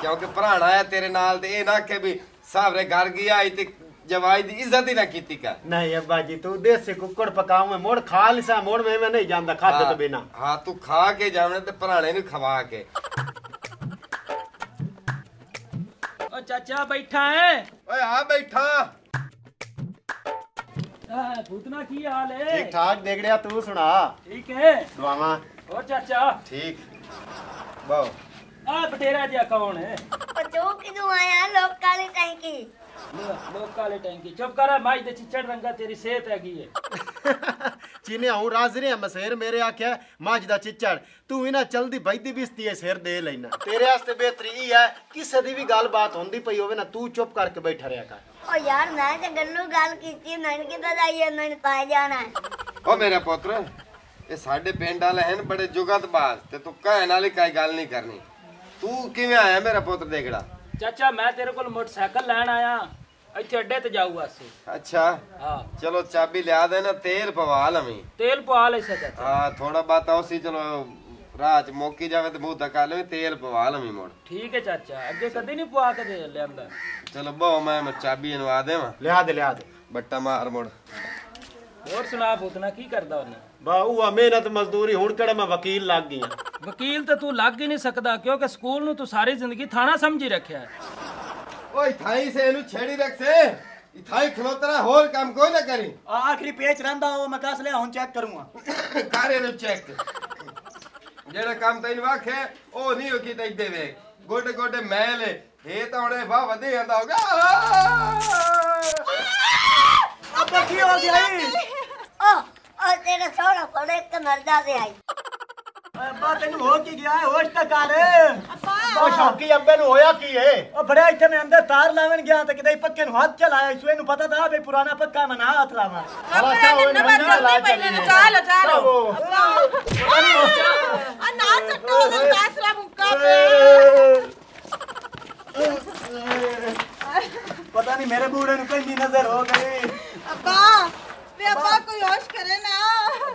ਕਿਉਂਕਿ ਭਰਾਣਾ ਆਇਆ ਤੇਰੇ ਨਾਲ ਤੇ ਇਹ ਨਾ ਕਿ ਵੀ ਸਾਹਰੇ ਘਰ ਗਿਆ ਆਈ ਤੇ ਜਵਾਈ ਦੀ ਇੱਜ਼ਤ ਹੀ ਨਾ ਕੀਤੀ ਕਰ ਨਹੀਂ ਅੱਬਾ ਜੀ ਤੂੰ ਦੇਸੀ ਕੁੱਕੜ ਪਕਾਉ ਮੈਂ ਮੋੜ ਖਾ ਲਿਸਾ ਮੋੜ ਮੈਂ ਮੈਂ ਨਹੀਂ ਜਾਂਦਾ ਖਾਦੇ ਤੋਂ ਬਿਨਾ ਹਾਂ ਤੂੰ ਖਾ ਕੇ ਜਾਵਣੇ ਤੇ ਭਰਾਣੇ ਨੂੰ ਖਵਾ ਕੇ ਓ ਚਾਚਾ ਬੈਠਾ ਹੈ ਓਏ ਆ ਬੈਠਾ ਆ ਭੂਤਨਾ ਕੀ ਹਾਲ ਹੈ ਠੀਕ ਠਾਕ ਦੇਗੜਿਆ ਤੂੰ ਸੁਣਾ ਠੀਕ ਹੈ ਦੁਆਵਾਂ ਓ ਚਾਚਾ ਠੀਕ ਬਾਓ ਆ ਬਟੇਰਾ ਜਿਹਾ ਕੌਣ ਹੈ? ਤੂੰ ਕਿਦੋਂ ਆਇਆ ਲੋਕਾਂ ਦੀ ਟੈਂਕੀ। ਲੋਕ ਕਾਲੇ ਟੈਂਕੀ। ਚੁੱਪ ਕਰ ਮਾਈ ਦੇ ਚਿੱਚੜ ਰੰਗਾ ਤੇਰੀ ਸਿਹਤ ਹੈਗੀ ਹੈ ਚੀਨੇ ਹੂੰ ਰਾਜ਼ਰੇ ਆ ਮਸੇਰ ਮੇਰੇ ਆਖਿਆ ਮੱਝ ਦਾ ਚਿੱਚੜ। ਤੂੰ ਇਹਨਾਂ ਚਲਦੀ ਬੈਦੀ ਬਿਸਤੀ ਐ ਸਿਰ ਦੇ ਲੈਣਾ। ਤੇਰੇ ਵਾਸਤੇ ਬਿਹਤਰੀ ਇਹ ਹੈ ਕਿਸੇ ਦੀ ਵੀ ਗੱਲਬਾਤ ਹੁੰਦੀ ਪਈ ਹੋਵੇ ਨਾ ਤੂੰ ਚੁੱਪ ਕਰਕੇ ਬੈਠਾ ਰਿਹਾ ਕਰ। ਉਹ ਯਾਰ ਮੈਂ ਤੇ ਗੱਲੂ ਗੱਲ ਕੀਤੀ ਮੈਨੂੰ ਕੀ ਪਤਾ ਇਹ ਮੈਨੂੰ ਪਾ ਜਾਣਾ। ਓ ਮੇਰਾ ਪੁੱਤਰ ਇਹ ਸਾਡੇ ਪਿੰਡ ਵਾਲੇ ਹਨ ਬੜੇ ਜੁਗਤ ਬਾਜ਼ ਤੇ ਤੂੰ ਕਹਿਣ ਵਾਲੀ ਕੋਈ ਗੱਲ ਨਹੀਂ ਕਰਨੀ। ਤੂੰ ਕਿਵੇਂ ਆਇਆ ਮੇਰਾ ਪੁੱਤਰ ਦੇਖੜਾ ਚਾਚਾ ਮੈਂ ਤੇਰੇ ਕੋਲ ਮੋਟਰਸਾਈਕਲ ਲੈਣ ਆਇਆ। ਇੱਥੇ ਅੱਡੇ ਤੇ ਜਾਊ ਵਾਸਤੇ ਅੱਛਾ। ਹਾਂ। ਚਲੋ ਚਾਬੀ ਲਿਆ ਦੇ ਨਾ ਤੇਲ ਪਵਾ ਲਵੀਂ। ਤੇਲ ਪਵਾ ਲੈ ਸਾ ਚਾਚਾ। ਹਾਂ ਥੋੜਾ ਬਾਤ ਉਸੀ ਚਲੋ ਰਾਹ ਚ ਮੋਕੀ ਜਾਵੇ ਤੇ ਮੂੰਹ ਤੱਕ ਲਵੀਂ ਤੇਲ ਪਵਾ ਲਵੀਂ ਮੋੜ। ਠੀਕ ਹੈ ਚਾਚਾ ਅੱਗੇ ਕਦੇ ਨਹੀਂ ਪਵਾ ਕੇ ਦੇ ਲਿਆਂਦਾ। ਚਲੋ ਬਹੁ ਮੈਂ ਮੈਂ ਚਾਬੀ ਇਹਨੂੰ ਆ ਦੇਵਾਂ। ਲਿਆ ਦੇ ਲਿਆ ਦੇ। ਬੱਟਾ ਮਾਰ ਮੋੜ। ਹੋਰ ਸੁਣਾ ਭੂਤਨਾ ਕੀ ਕਰਦਾ ਉਹਨੇ? ਬਾ ਉਹ ਮਿਹਨਤ ਮਜ਼ਦੂਰੀ ਹੁਣ ਕਿਹੜਾ ਮੈਂ ਵਕੀਲ ਲੱਗ ਗਈ ਵਕੀਲ ਤਾਂ ਤੂੰ ਲੱਗ ਹੀ ਨਹੀਂ ਸਕਦਾ ਕਿਉਂਕਿ ਸਕੂਲ ਨੂੰ ਤੂੰ ਸਾਰੀ ਜ਼ਿੰਦਗੀ ਥਾਣਾ ਸਮਝੀ ਰੱਖਿਆ ਹੈ। ਓਏ ਥਾਈ ਸੇ ਇਹਨੂੰ ਛੇੜੀ ਰੱਖ ਸੇ। ਇਥਾਈ ਖਲੋਤਰਾ ਹੋਰ ਕੰਮ ਕੋਈ ਨਾ ਕਰੀ। ਆਖਰੀ ਪੇਚ ਰਹਿੰਦਾ ਉਹ ਮੈਂ ਕਸ ਲਿਆ ਹੁਣ ਚੈੱਕ ਕਰੂੰਗਾ। ਕਰ ਇਹਨੂੰ ਚੈੱਕ ਜਿਹੜਾ ਕੰਮ ਤੈਨੂੰ ਆਖਿਆ ਉਹ ਨਹੀਂ ਹੋ ਕੀਤਾ ਇੱਦੇ ਵੇ ਗੋਡੇ ਗੋਡੇ ਮੈਲ। ਇਹ ਤਾਂ ਹੁਣੇ ਵਾਹ ਵਧੇ ਜਾਂਦਾ ਹੋਗਾ ਅੱਬਾ ਕੀ ਹੋ ਗਿਆ ਈ ਉਹ ਤੇਰਾ ਸੋਹਣਾ ਫੜੇ ਇੱਕ ਮਰਦਾ ਤੇ ਆਈ। ਅੱਬਾ ਤੈਨੂੰ ਹੋ ਕੀ ਗਿਆ? ਹੈ ਹੋਸ਼ ਤਾਂ ਕਰ। ਉਹ ਸ਼ੌਕੀ ਅੱਬੇ ਨੂੰ ਹੋਇਆ ਕੀ ਏ? ਉਹ ਬੜਿਆ ਇੱਥੇ ਮੈਂ ਅੰਦਰ ਤਾਰ ਲਾਵਣ ਗਿਆ ਤੇ ਕਿਤੇ ਪੱਕੇ ਨੂੰ ਹੱਥ ਚਲਾਇਆ ਇਸ ਨੂੰ ਪਤਾ ਤਾਂ ਵੀ ਪੁਰਾਣਾ ਪੱਕਾ ਮੈਂ ਨਾ ਹੱਥ ਲਾਵਾਂ। ਹੋਏ ਨਾ ਲਾ ਚੱਲੀਏ ਚਾਲ ਚਾਲੋ। ਉਹ ਆ ਨਾ ਸੱਟੋ ਉਹਦਾ ਫੈਸਲਾ ਮੁੱਕਾ ਪਤਾ ਨਹੀਂ ਮੇਰੇ ਬੂੜੇ ਨੂੰ ਕਹਿੰਦੀ ਨਜ਼ਰ ਹੋ ਗਈ। ਅੱਬਾ ਵੇ ਅੱਬਾ ਕੋਈ ਹੋਸ਼ ਕਰੇ ਨਾ।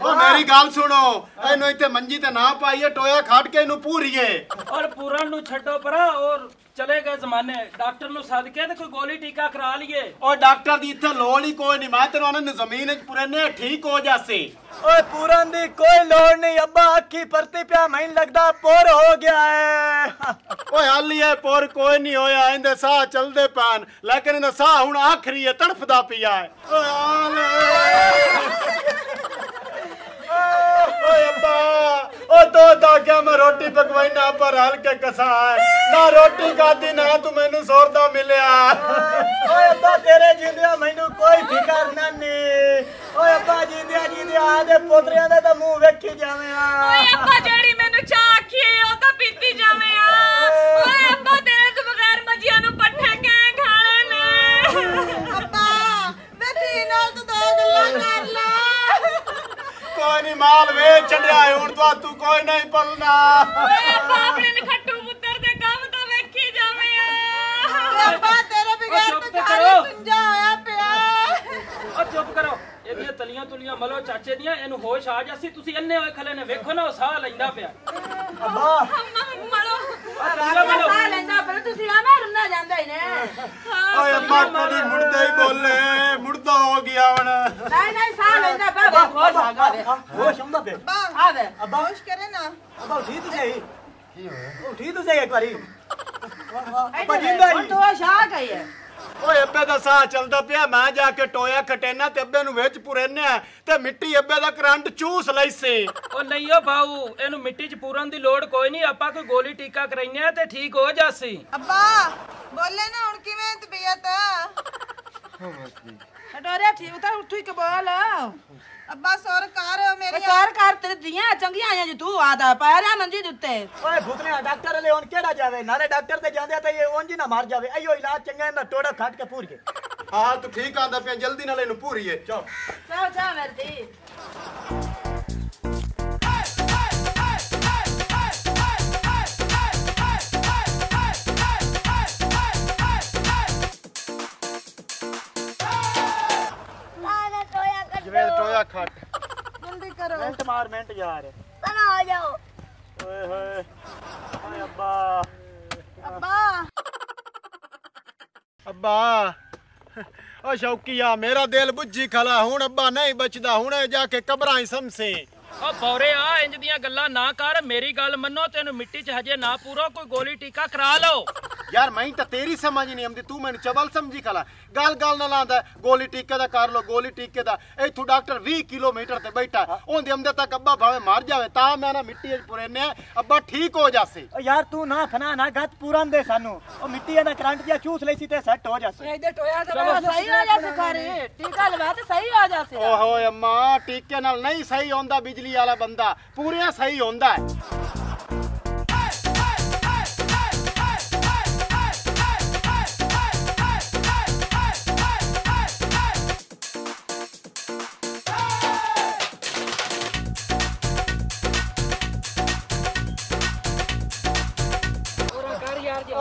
ਉਹ ਮੇਰੀ ਗੱਲ ਸੁਣੋ ਇਹਨੂੰ ਇੱਥੇ ਮੰਜੀ ਤੇ ਨਾ ਪਾਈਏ ਟੋਇਆ ਖੱਟ ਕੇ ਇਹਨੂੰ ਪੂਰੀਏ। ਔਰ ਪੂਰਨ ਨੂੰ ਛੱਡੋ ਪਰਾ ਔਰ ਚਲੇ ਗਏ ਜ਼ਮਾਨੇ। ਡਾਕਟਰ ਨੂੰ ਸੱਦ ਕੇ ਤੇ ਕੋਈ ਗੋਲੀ ਟੀਕਾ ਕਰਾ ਲਈਏ। ਉਹ ਡਾਕਟਰ ਦੀ ਇੱਥੇ ਲੋੜ ਹੀ ਕੋਈ ਨਹੀਂ ਮੈਂ ਤੈਨੂੰ ਉਹਨਾਂ ਨੂੰ ਜ਼ਮੀਨ 'ਚ ਪੁਰਨੇ ਠੀਕ ਹੋ ਜਾਸੇ ਓਏ ਪੂਰਨ ਦੀ ਕੋਈ ਲੋੜ ਨਹੀਂ ਅੱਬਾ ਅੱਖੀ ਪਰਤੀ ਪਿਆ ਮੈਨੂੰ ਲੱਗਦਾ ਪੁਰ ਹੋ ਗਿਆ ਹੈ ਓਏ ਹਾਲੀ ਇਹ ਪੁਰ ਕੋਈ ਨਹੀਂ ਹੋਇਆ ਇਹਦੇ ਸਾਹ ਚਲਦੇ ਪੈਣ। ਲੇਕਿਨ ਇਹਦਾ ਸਾਹ ਹੁਣ ਆਖਰੀ ਹੈ ਤੜਫਦਾ ਪਿਆ ਹੈ ਓਏ ਆਲੇ ਓਏ ਅੱਬਾ ਉਹ ਤੋ ਤਾਂ ਕਿਆ ਮੈਂ ਰੋਟੀ ਪਕਵਾਈ ਨਾ ਪਰ ਹਲ ਕੇ ਕਸਾ ਹੈ ਨਾ ਰੋਟੀ ਖਾਦੀ ਨਾ ਤੂੰ ਮੈਨੂੰ ਸੌਰਦਾ ਮਿਲਿਆ। ਓਏ ਅੱਬਾ ਤੇਰੇ ਜਿੰਦਿਆ ਮੈਨੂੰ ਕੋਈ ਫਿਕਰ ਨਾ ਨੀ ਓਏ ਅੱਬਾ ਜਿੰਦਿਆ ਜਿੰਦਿਆ ਆਦੇ ਪੋਤਰਿਆਂ ਦਾ ਤਾਂ ਮੂੰਹ ਵੇਖੀ ਜਾਵੇਂ ਆ। ਓਏ ਅੱਬਾ ਜਿਹੜੀ ਮੈਨੂੰ ਚਾਹ ਆਖੀ ਹੈ, ਉਹ ਤਾਂ ਪੀਤੀ ਜਾਵੇਂ ਆ ਓਏ ਅੱਬਾ ਤੇਰੇ ਤੋਂ ਬਗੈਰ ਮੱਝੀਆਂ ਨੂੰ ਪੱਠੇ ਕਿਵੇਂ ਖਾਣੇ ਨੇ ਅੱਬਾ ਵੇ ਤੀ ਨਾਲ ਤੂੰ ਦੋ ਗੱਲਾਂ ਕਰ ਲਾ ਕੋਈ ਨਹੀਂ ਮਾਲ ਵੇਚ ਛੱਡਿਆ ਹੁਣ ਤਾਂ ਤੂੰ ਕੋਈ ਨਹੀਂ ਪਲਣਾ ਓਏ ਅੱਬਾ ਆਪਣੇ ਨਖੱਟੂ ਪੁੱਤਰ ਦੇ ਕੰਮ ਤਾਂ ਵੇਖੀ ਜਾਵੇਂ। ਆ ਅੱਬਾ ਤੇਰੇ ਬਗੈਰ ਤਾਂ ਕਰੋ। ਸੁੰਜਾ ਹੋਇਆ ਪਿਆ। ਔਰ ਚੁੱਪ ਕਰੋ। ਇਹਦੀਆਂ ਤਲੀਆਂ ਤੁਲੀਆਂ ਮਲੋ ਚਾਚੇ ਦੀਆਂ ਇਹਨੂੰ ਹੋਸ਼ ਆ ਜਾਸੀ ਤੁਸੀਂ ਅੰਨੇ ਹੋਏ ਖਲੇ ਨੇ ਵੇਖੋ ਨਾ ਉਹ ਸਾਹ ਲੈਂਦਾ ਪਿਆ। ਅੱਬਾ। ਮਲੋ। ਮਲੋ। ਸਾਹ ਲੈਂਦਾ ਪਰ ਤੁਸੀਂ ਆਵੇਂ ਰੁੰਨਾ ਜਾਂਦਾ ਹੀ ਨੇ। ਓਏ ਅੱਬਾ ਕਦੀ ਮੁੜਦਾ ਹੀ ਬੋਲੇ ਮੁੜਦਾ ਹੋ ਗਿਆ ਹੁਣ। ਨਹੀਂ ਨਹੀਂ ਹੋਸ਼ ਹੁੰਦਾ ਬੇ ਅੱਬਾ ਆਵੇ ਅੱਬਾ ਹੋਸ਼ ਕਰੇ ਨਾ ਅੱਬਾ ਉਠੀ ਤੂੰ ਸਹੀ ਕੀ ਹੋਇਆ ਉਠੀ ਤੂੰ ਸਹੀ ਇੱਕ ਵਾਰੀ ਅੱਬਾ ਜਿੰਦਾ ਹੀ। ਤੋ ਸ਼ਾ ਗਈ ਹੈ ਓਏ ਅੱਬੇ ਦਾ ਸਾਹ ਚੱਲਦਾ ਪਿਆ ਮੈਂ ਜਾ ਕੇ ਟੋਇਆ ਖਟੇਨਾ ਤੇ ਅੱਬੇ ਨੂੰ ਵਿੱਚ ਪੁਰੇਨਿਆ ਤੇ ਮਿੱਟੀ ਅੱਬੇ ਦਾ ਕਰੰਟ ਚੂਸ ਲਈ ਸੀ। ਉਹ ਨਹੀਂ ਓ ਬਾਊ ਇਹਨੂੰ ਮਿੱਟੀ 'ਚ ਪੂਰਨ ਦੀ ਲੋੜ ਕੋਈ ਨਹੀਂ ਆਪਾਂ ਕੋਈ ਗੋਲੀ ਟੀਕਾ ਕਰਾਈਨੇ ਆ ਤੇ ਠੀਕ ਹੋ ਜਾਸੀ ਅੱਬਾ ਬੋਲੇ ਨਾ ਹੁਣ ਕਿਵੇਂ ਤਬੀਅਤ? ਹਟੋਰੇ ਠੀਕ ਤਾਂ ਉੱਠੀ ਕੇ ਬੋਲ। ਅੱਬਾ ਸੌਰ ਕਰ ਮੇਰੀ ਸਾਰ ਕਰ ਤੇ ਦੀਆਂ ਚੰਗੀਆਂ ਆਈਆਂ ਜੀ ਤੂੰ ਆਦਾ ਪੈਰਿਆ ਮੰਜੀ ਦੇ ਉੱਤੇ। ਓਏ ਭੂਤਨੇ ਡਾਕਟਰ ਵਾਲੇ ਹੁਣ ਕਿਹੜਾ ਜਾਵੇ? ਨਾਲੇ ਡਾਕਟਰ ਤੇ ਜਾਂਦੇ ਆ ਤਾਂ ਇਹ ਉਂਝ ਹੀ ਨਾ ਮਰ ਜਾਵੇ। ਅਈਓ ਇਲਾਜ ਚੰਗਾ ਇਹਦਾ ਟੋੜਾ ਖੱਟ ਕੇ ਪੂਰ ਕੇ। ਹਾਂ ਤੂੰ ਠੀਕ ਆਂਦਾ ਪਿਆ ਜਲਦੀ ਨਾਲ ਇਹਨੂੰ ਪੂਰੀਏ ਚੋ ਚਾ ਚਾ ਮਰਦੀ ਟੋਇਆ ਖੱਟ ਜਲਦੀ ਕਰੋ। ਮਿੰਟ ਮਾਰ ਮਿੰਟ ਯਾਰ। ਬਣਾ ਹੋ ਜਾਓ। ਓਏ ਹੋਏ। ਓਏ ਅੱਬਾ। ਅੱਬਾ। ਅੱਬਾ। ਓ ਸ਼ੌਕੀਆ ਮੇਰਾ ਦਿਲ ਬੁੱਝੀ ਖਲਾ। ਹੁਣ ਅੱਬਾ ਨਹੀਂ ਬਚਦਾ ਹੁਣ ਜਾ ਕੇ ਕਬਰਾਂ ਹੀ ਸਮਸੇ। ਓ ਬੌਰੇ ਆ ਇੰਜ ਦੀਆਂ ਗੱਲਾਂ ਨਾ ਕਰ। ਮੇਰੀ ਗੱਲ ਮੰਨੋ ਤੈਨੂੰ ਮਿੱਟੀ 'ਚ ਹਜੇ ਨਾ ਪੂਰੋ ਕੋਈ ਗੋਲੀ ਟੀਕਾ ਕਰਾ ਲਓ। ਯਾਰ ਮੈਂ ਤਾਂ ਤੇਰੀ ਸਮਝ ਨਹੀਂ ਆਉਂਦੀ ਤੂੰ ਮੈਨੂੰ ਚਬਲ ਸਮਝੀ ਖਲਾ ਗੱਲ ਗੱਲ ਨਾਲ ਆਂਦਾ ਗੋਲੀ ਟੀਕੇ ਦਾ ਕਰ ਲੋ ਗੋਲੀ ਟੀਕੇ ਦਾ। ਇੱਥੋਂ ਡਾਕਟਰ 20 ਕਿਲੋਮੀਟਰ ਤੇ ਬੈਠਾ ਉਹਦੇ ਅੰਦਰ ਤੱਕ ਅੱਬਾ ਭਾਵੇਂ ਮਰ ਜਾਵੇ ਤਾਂ ਮੈਂ ਨਾ ਮਿੱਟੀ 'ਚ ਪੁਰੇਨੇ ਅੱਬਾ ਠੀਕ ਹੋ ਜਾਸੇ ਓ ਯਾਰ ਤੂੰ ਨਾ ਫਨਾ ਨਾ ਗੱਤ ਪੂਰਨ ਦੇ ਸਾਨੂੰ। ਉਹ ਮਿੱਟੀ ਇਹਦਾ ਕਰੰਟ ਜਿਹਾ ਚੂਸ ਲਈ ਸੀ ਤੇ ਸੈੱਟ ਹੋ ਜਾਸੇ ਇਹਦੇ ਟੋਇਆ ਤਾਂ ਸਹੀ ਹੋ ਜਾ ਸਕਾਰੇ ਟੀਕਾ ਲਵਾ ਤੇ ਸਹੀ ਹੋ ਜਾ ਸੀ। ਓਹੋ ਅੰਮਾ ਟੀਕੇ ਨਾਲ ਨਹੀਂ ਸਹੀ ਹੁੰਦਾ ਬਿਜਲੀ ਵਾਲਾ ਬੰਦਾ। ਪੂਰਿਆ ਸਹੀ ਹੁੰਦਾ ਹੈ।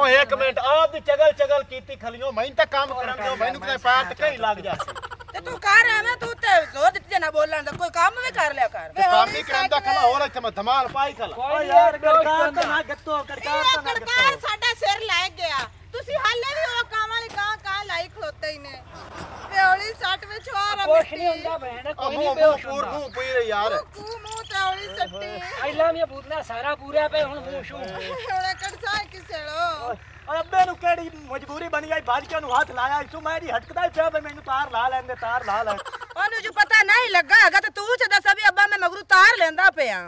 ਓ ਇੱਕ ਮਿੰਟ ਆਪ ਦੀ ਚਗਲ ਚਗਲ ਕੀਤੀ ਖਲਿਓ ਮੈਂ ਤਾਂ ਕੰਮ ਕਰਨ ਦਿਓ ਮੈਨੂੰ ਕਿਤੇ ਪੈਰ ਤੇ ਕਈ ਲੱਗ ਜਾਸੇ ਤੇ ਤੂੰ ਕਰ ਐਵੇਂ ਤੂੰ ਤੇ ਜ਼ੋਰ ਦਿੱਤੀ ਨਾ ਬੋਲਣ ਦਾ ਕੋਈ ਕੰਮ ਵੀ ਕਰ ਲਿਆ ਕਰ। ਤੇ ਕੰਮ ਹੀ ਕਰਦਾ ਖਲਾ ਹੋਰ ਇੱਥੇ ਮੈਂ ਧਮਾਲ ਪਾਈ ਖਲਾ। ਓ ਯਾਰ ਗੜਕਾਰ ਤਾਂ ਨਾ ਗੱਤੋ ਗੜਕਾਰ ਤਾਂ ਨਾ ਕੜਕਾਰ ਗੱਤੋ। ਸਾਡਾ ਸਿਰ ਲੈ ਗਿਆ। ਤੁਸੀਂ ਹਾਲੇ ਵੀ ਉਹ ਕਾਂ ਵਾਲੀ ਕਾਂ ਕਾਂ ਲਾਈ ਖਲੋਤੇ ਹੀ ਨੇ। ਪਿਓਲੀ ਸੱਟ ਵਿੱਚ ਹੋਰ ਕੁਛ ਨਹੀਂ ਹੁੰਦਾ ਭੈਣ ਆ ਮੂੰਹ ਮੂੰਹ ਪੂਰ ਪਈ ਰੇ ਯਾਰ। ਕੂ ਮੂੰਹ ਤੌਲੀ ਸੱਟੀ। ਪਹਿਲਾਂ ਵੀ ਭੂਤਨਾ ਸਾਰਾ ਪੂਰਿਆ ਪਏ ਹੁਣ ਮੂੰਹ ਸ਼ੂ ਹੁਣ ਕੜਸਾ ਕਿਸੇ ਲੋ ਓਏ ਅੱਬੇ ਨੂੰ ਕਿਹੜੀ ਮਜਬੂਰੀ ਬਣੀ ਆਈ? ਬਾਜ ਕੇ ਨੂੰ ਹੱਥ ਲਾਇਆ ਇਸੂ ਮੈਂ ਹਟਕਦਾ ਹੀ ਪਿਆ ਮੈਨੂੰ ਤਾਰ ਲਾ ਲੈਂਦੇ ਤਾਰ ਲਾ ਲੈ ਉਹਨੂੰ ਜੋ ਪਤਾ ਨਹੀਂ ਲੱਗਾ ਹੈਗਾ ਤੇ ਤੂੰ ਚ ਦੱਸ ਵੀ ਅੱਬਾ ਮੈਂ ਮਗਰੂ ਤਾਰ ਲੈਂਦਾ ਪਿਆ।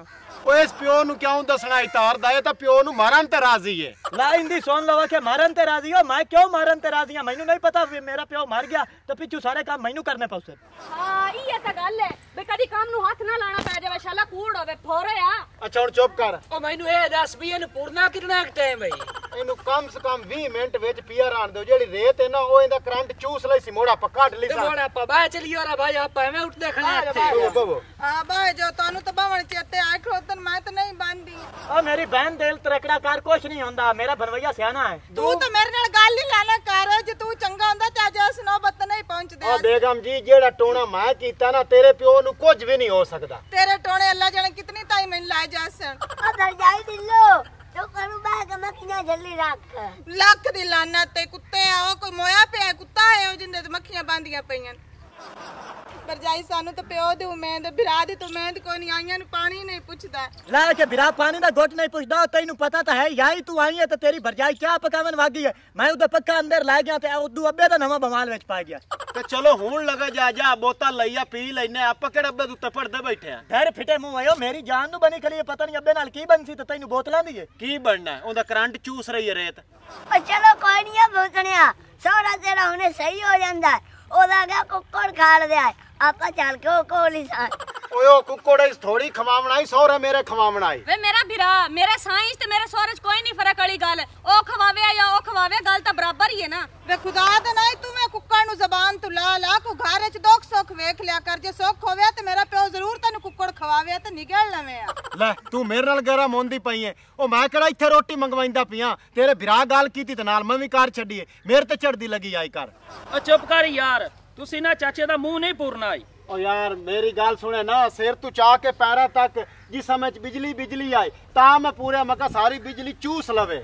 ਓਏ ਇਸ ਪਿਓ ਨੂੰ ਕਿਉਂ ਦੱਸਣਾ ਇਤਾਰ ਦਾ? ਇਹ ਤਾਂ ਪਿਓ ਨੂੰ ਮਾਰਨ ਤੇ ਰਾਜ਼ੀ ਏ। ਲਾ ਇੰਦੀ ਸੁਣ ਲਵਾ ਕਿ ਮਾਰਨ ਤੇ ਰਾਜ਼ੀ ਹੋ ਮੈਂ ਕਿਉਂ ਮਾਰਨ ਤੇ ਰਾਜ਼ੀ ਹਾਂ ਮੈਨੂੰ ਨਹੀਂ ਪਤਾ ਵੀ ਮੇਰਾ ਪਿਓ ਮਰ ਗਿਆ ਤੇ ਪਿੱਛੂ ਸਾਰੇ ਕੰਮ ਮੈਨੂੰ ਕਰਨੇ ਪਉਸੇ ਹਾਂ ਇਹ ਤਾਂ ਗੱਲ ਹੈ ਵੀ ਕਦੀ ਕੰਮ ਨੂੰ ਹੱਥ ਨਾ ਲਾਣਾ ਪੈ ਜਾਵੇ ਸ਼ਾਲਾ ਕੂੜ ਹੋਵੇ ਫੋਰੇ ਆ ਅੱਛਾ ਹੁਣ ਚੁੱਪ ਕਰ ਉਹ ਮੈਨੂੰ ਇਹ ਦੱਸ ਵੀ ਇਹਨੂੰ ਪੂਰਨਾ ਕਿੰਨਾ ਟਾਈਮ ਹੈ ਇਹਨੂੰ ਕਮ ਸੇ ਕਮ 20 ਮਿੰਟ ਵਿੱਚ ਪੀਆ ਆਣ ਦਿਓ ਜਿਹੜੀ ਰੇਤ ਹੈ ਨਾ ਉਹ ਇਹਦਾ ਕਰੰਟ ਚੂਸ ਲਈ ਸੀ ਮੋੜਾ ਆਪਾਂ ਕੱਢ ਲਈ ਸਾਂ ਆਪਾਂ ਬਾਹਰ ਚਲੀ ਯਾਰਾ ਭਾਈ ਆਪਾਂ ਐਵੇਂ ਉੱਠਦੇ ਖੜੇ ਬਵੋ, ਬਵੋ। ਆ ਬਾਏ ਜੋ ਤੁਹਾਨੂੰ ਤਾਂ ਬਾਵਣ ਚੇਤੇ ਆਏ ਖਲੋਤਨ ਮੈਂ ਤਾਂ ਨਹੀਂ ਬੰਦੀ ਆ ਮੇਰੀ ਬਹਿਨ ਦਿਲ ਤਰਕੜਾ ਕਰ ਕੁਛ ਨਹੀਂ ਮੇਰਾ ਬਨਵਈਆ ਸਿਆਣਾ ਹੈ। ਤੂੰ ਤਾਂ ਮੇਰੇ ਨਾਲ ਗੱਲ ਹੀ ਲਾਣਾ ਕਰ ਜੇ ਤੂੰ ਚੰਗਾ ਹੁੰਦਾ ਤਾਂ ਅੱਜ ਉਸ ਨੌਬਤ ਨਹੀਂ ਪਹੁੰਚਦੇ ਉਹ ਬੇਗਮ ਜੀ ਜਿਹੜਾ ਟੋਣਾ ਮੈਂ ਕੀਤਾ ਨਾ ਤੇਰੇ ਪਿਓ ਨੂੰ ਕੁਝ ਵੀ ਨਹੀਂ ਹੋ ਸਕਦਾ। ਤੇਰੇ ਟੋਣੇ ਅੱਲਾ ਜਾਣੇ ਕਿਤਨੀ ਤਾਈ ਮੈਨੂੰ ਲੈ ਜਾਸਣ ਆ ਦਰਜਾਈ ਦਿਲੋ ਤੂੰ ਕਰੂ ਬੈ ਕੇ ਮੱਖੀਆਂ ਜੱਲੀ ਰੱਖ। ਲੱਖ ਦੀ ਲਾਨਤ ਤੇ ਕੁੱਤੇ ਆ ਉਹ ਕੋਈ ਮੋਇਆ ਪਿਆ ਕੁੱਤਾ ਹੈ ਉਹ ਜਿੰਦੇ ਤੇ ਮੱਖੀਆਂ ਬਾਂਦੀਆਂ ਪਈਆਂ ਪਰਜਾਈ ਸਾਨੂੰ ਤਾਂ ਪਿਓ ਦੀ ਉਮੀਦ ਬਿਰਾ ਦੀ ਤਾਂ ਉਮੀਦ ਕੋਈ ਨਹੀਂ ਆਈਆਂ ਨੂੰ ਪਾਣੀ ਨਹੀਂ ਪੁੱਛਦਾ। ਲਾ ਕੇ ਬਿਰਾ ਪਾਣੀ ਦਾ ਘੁੱਟ ਨਹੀਂ ਪੁੱਛਦਾ ਤੈਨੂੰ ਪਤਾ ਤਾਂ ਹੈ ਯਾਈ ਤੂੰ ਆਈ ਹੈ ਤੇ ਤੇਰੀ ਭਰਜਾਈ ਚਾਹ ਪਕਾਵਣ ਵਾਗੀ ਹੈ? ਮੈਂ ਉਹਦੇ ਪੱਕਾ ਅੰਦਰ ਲੈ ਗਿਆ ਤੇ ਉਦੋਂ ਅੱਬੇ ਦਾ ਨਵਾਂ ਬਮਾਲ ਵਿੱਚ ਪਾ ਗਿਆ। ਤੇ ਚਲੋ ਹੁਣ ਲਗਾ ਜਾ ਜਾ ਬੋਤਲ ਲਈਆ ਪੀ ਲੈਨੇ ਆਪਾਂ ਕਿਹੜਾ ਅੱਬੇ ਦੇ ਉੱਤੇ ਪੜਦੇ ਬੈਠੇ ਆ? ਡਰ ਫਿੱਟੇ ਮੂੰਹ ਆਇਓ ਮੇਰੀ ਜਾਨ ਨੂੰ ਬਣੀ ਖਲੀ ਪਤਾ ਨਹੀਂ ਅੱਬੇ ਨਾਲ ਕੀ ਬਣ ਸੀ ਤੇ ਤੈਨੂੰ ਬੋਤਲਾਂ ਦੀ ਕੀ ਬਣਨਾ? ਉਹਦਾ ਕਰੰਟ ਚੂਸ ਰਹੀ ਹੈ ਰੇਤ। ਚਲੋ ਕੋਈ ਨਹੀਂ ਆ ਬੋਤਣਿਆ ਸੋਹਰਾ ਤੇਰਾ ਹੁਣੇ ਸਹੀ ਹੋ ਜਾਂਦਾ ਹੈ। ਉਹਦਾ ਗਿਆ ਕੁੱਕੜ ਖਾ ਲਿਆ ਆਪਾਂ ਚੱਲ ਕੇ ਉਹ ਕੋਲੀ ਸਾਂ ਓਏ ਉਹ ਕੁੱਕੜ ਥੋੜੀ ਖਵਾਵਣਾ ਹੀ ਸਹੁਰੇ ਮੇਰੇ ਖਵਾਵਣਾ ਹੀ ਵੇ ਮੇਰਾ ਭਰਾ ਮੇਰੇ ਸਾਇੰਸ ਤੇ ਮੇਰੇ ਸੋਰੇ ਚ ਕੋਈ ਨਹੀਂ ਫ਼ਰਕ ਵਾਲੀ ਗੱਲ। ਉਹ ਖਵਾਵੇ ਜਾਂ ਉਹ ਖਵਾਵੇ ਗੱਲ ਤਾਂ ਬਰਾਬਰ ਹੀ ਹੈ ਨਾ। ਵੇ ਖੁਦਾ ਦੇ ਨਹੀਂ ਤੂੰ ਮੈਂ ਕੁੱਕੜ ਨੂੰ ਜ਼ਬਾਨ ਤੋਂ ਲਾ ਲਾ ਕੋ ਘਰ ਵਿੱਚ ਦੁੱਖ ਸੁੱਖ ਵੇਖ ਲਿਆ ਕਰ ਜੇ ਸੁੱਖ ਹੋਵੇ ਤੇ ਮੇਰਾ ਪਿਓ ਜ਼ਰੂਰ ਤੈਨੂੰ ਕੁੱਕੜ ਖਵਾਵੇ ਤੇ ਨਿਗਲ ਲਵੇਂ ਆ। ਲੈ ਤੂੰ ਮੇਰੇ ਨਾਲ ਗਰਮ ਹੁੰਦੀ ਪਈ ਏ ਉਹ ਮੈਂ ਕਿਹੜਾ ਇੱਥੇ ਰੋਟੀ ਮੰਗਵਾਈਂਦਾ ਪਿਆ ਤੇਰੇ ਵਿਰਾਹ ਗੱਲ ਕੀਤੀ ਤੇ ਨਾਲ ਮੈਂ ਵੀ ਕਾਰ ਛੱਡੀਏ ਮੇਰੇ ਤੇ ਚੜਦੀ ਲੱਗੀ ਆਈ ਕਰ ਓ ਚੁੱਪ ਕਰ ਯਾਰ। ਤੁਸੀਂ ਨਾ ਚਾਚੇ ਦਾ ਮੂੰਹ ਨਹੀਂ ਪੂਰਨਾ ਆਈ। ਓ ਯਾਰ ਮੇਰੀ ਗੱਲ ਸੁਣੇ ਨਾ ਸਿਰ ਤੋਂ ਚਾ ਕੇ ਪੈਰਾਂ ਤੱਕ ਜਿਸ ਸਮੇਂ ਚ ਬਿਜਲੀ ਬਿਜਲੀ ਆਏ ਤਾਂ ਮੈਂ ਪੂਰੇ ਮਕਾ ਸਾਰੀ ਬਿਜਲੀ ਚੂਸ ਲਵੇ।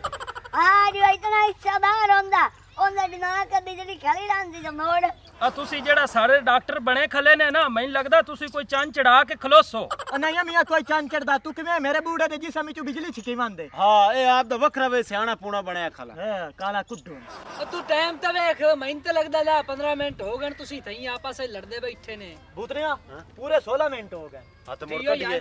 ਆ ਜੋ ਇਤਨਾ ਹਿੱਸਾਦਾਰ ਹੁੰਦਾ ਉਹਨੇ ਦਿਨਾ ਕਦੀ ਜਿਹੜੀ ਖੜੀ ਰਹਿੰਦੀ ਜੋ ਮੋੜ। ਆ ਤੁਸੀਂ ਜਿਹੜਾ ਸਾਰੇ ਡਾਕਟਰ ਬਣੇ ਖਲੇ ਨੇ ਨਾ ਮੈਨੂੰ ਲੱਗਦਾ ਤੁਸੀਂ ਕੋਈ ਚੰਨ ਚੜਾ ਕੇ ਖਲੋਸੋ। ਨਹੀਂ ਮੀਆਂ ਕੋਈ ਚੰਨ ਚੜਦਾ। ਤੂੰ ਕਿਵੇਂ ਮੇਰੇ ਬੂੜੇ ਦੇ ਜਿਸਮ ਵਿੱਚੋਂ ਬਿਜਲੀ ਛਿੱਕੀ ਮੰਦੇ ਹਾਂ ਇਹ ਆਪ ਦਾ ਵੱਖਰਾ ਵੇ ਸਿਆਣਾ ਪੂਣਾ ਬਣਿਆ ਖਲਾ। ਹੈ ਕਾਲਾ ਕੁੱਡੂ। ਤੂੰ ਟਾਈਮ ਤਾਂ ਵੇਖ ਮੈਨੂੰ ਤਾਂ ਲੱਗਦਾ ਲੈ 15 ਮਿੰਟ ਹੋ ਗਏ ਤੁਸੀਂ ਤਈ ਆਪਸ ਵਿੱਚ ਲੜਦੇ ਬੈਠੇ ਨੇ। ਬੂਤਰਿਆ ਪੂਰੇ 16 ਮਿੰਟ ਹੋ ਗਏ। ਹੱਥ ਮੁੜ ਕੱਢੀਏ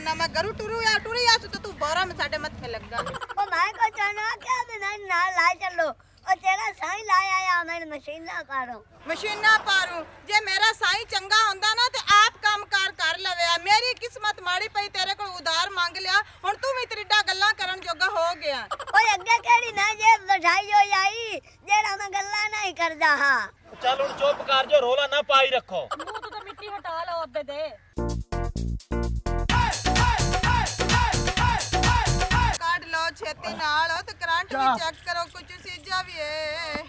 ना मैं करू टुरू या टुरी या तो तू बोरा में साडे मत में लग जा ओ मैं को जाना क्या दे ना ना ला चलो ओ तेरा साईं ला आया मैं मशीन ना करो मशीन ना पारू जे मेरा साईं चंगा होंदा ना ते आप काम कार कर लवे मेरी किस्मत माड़ी पई तेरे को उधार मांग लिया हुन तू भी त्रिडा गल्ला करन जोगा हो गया ओए अग्गे केड़ी ना जे बढ़ाई हो आई जेड़ा मैं गल्ला नहीं करदा हां चल हुन चुप कर जो रोला ना पाई रखो तू तो मिट्टी हटा लो ओदे दे ਨਾਲ ਤੇ ਕਰੰਟ ਵੀ ਚੈੱਕ ਕਰੋ ਕੁਝ ਸੀਜਾ ਵੀ ਏ।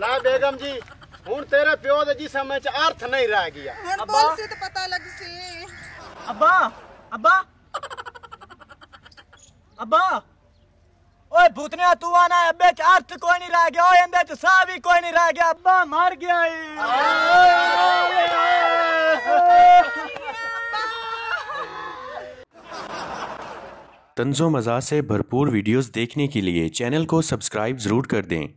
ਲੈ ਬੇਗਮ ਜੀ ਹੁਣ ਤੇਰੇ ਪਿਓ ਦੇ ਜਿਸਮ ਚ ਅਰਥ ਨਹੀਂ ਰਹਿ ਗਿਆ। ਹੁਣ ਬੋਲ ਸੀ ਤੇ ਪਤਾ ਲੱਗ ਸੀ। ਅੱਬਾ ਅੱਬਾ। ਅੱਬਾ। ਓਏ ਭੂਤਨਿਆ ਤੂੰ ਆਣਾ ਅੱਬੇ ਚ ਅਰਥ ਕੋਈ ਨਹੀਂ ਰਹਿ ਗਿਆ ਓਏ ਇਹਦੇ ਚ ਸਾਹ ਵੀ ਕੋਈ ਨਹੀਂ ਰਹਿ ਗਿਆ। ਅੱਬਾ ਮਰ ਗਿਆ ਏ। तंजो मज़ा से भरपूर वीडियोस देखने के लिए चैनल को सब्सक्राइब ज़रूर कर दें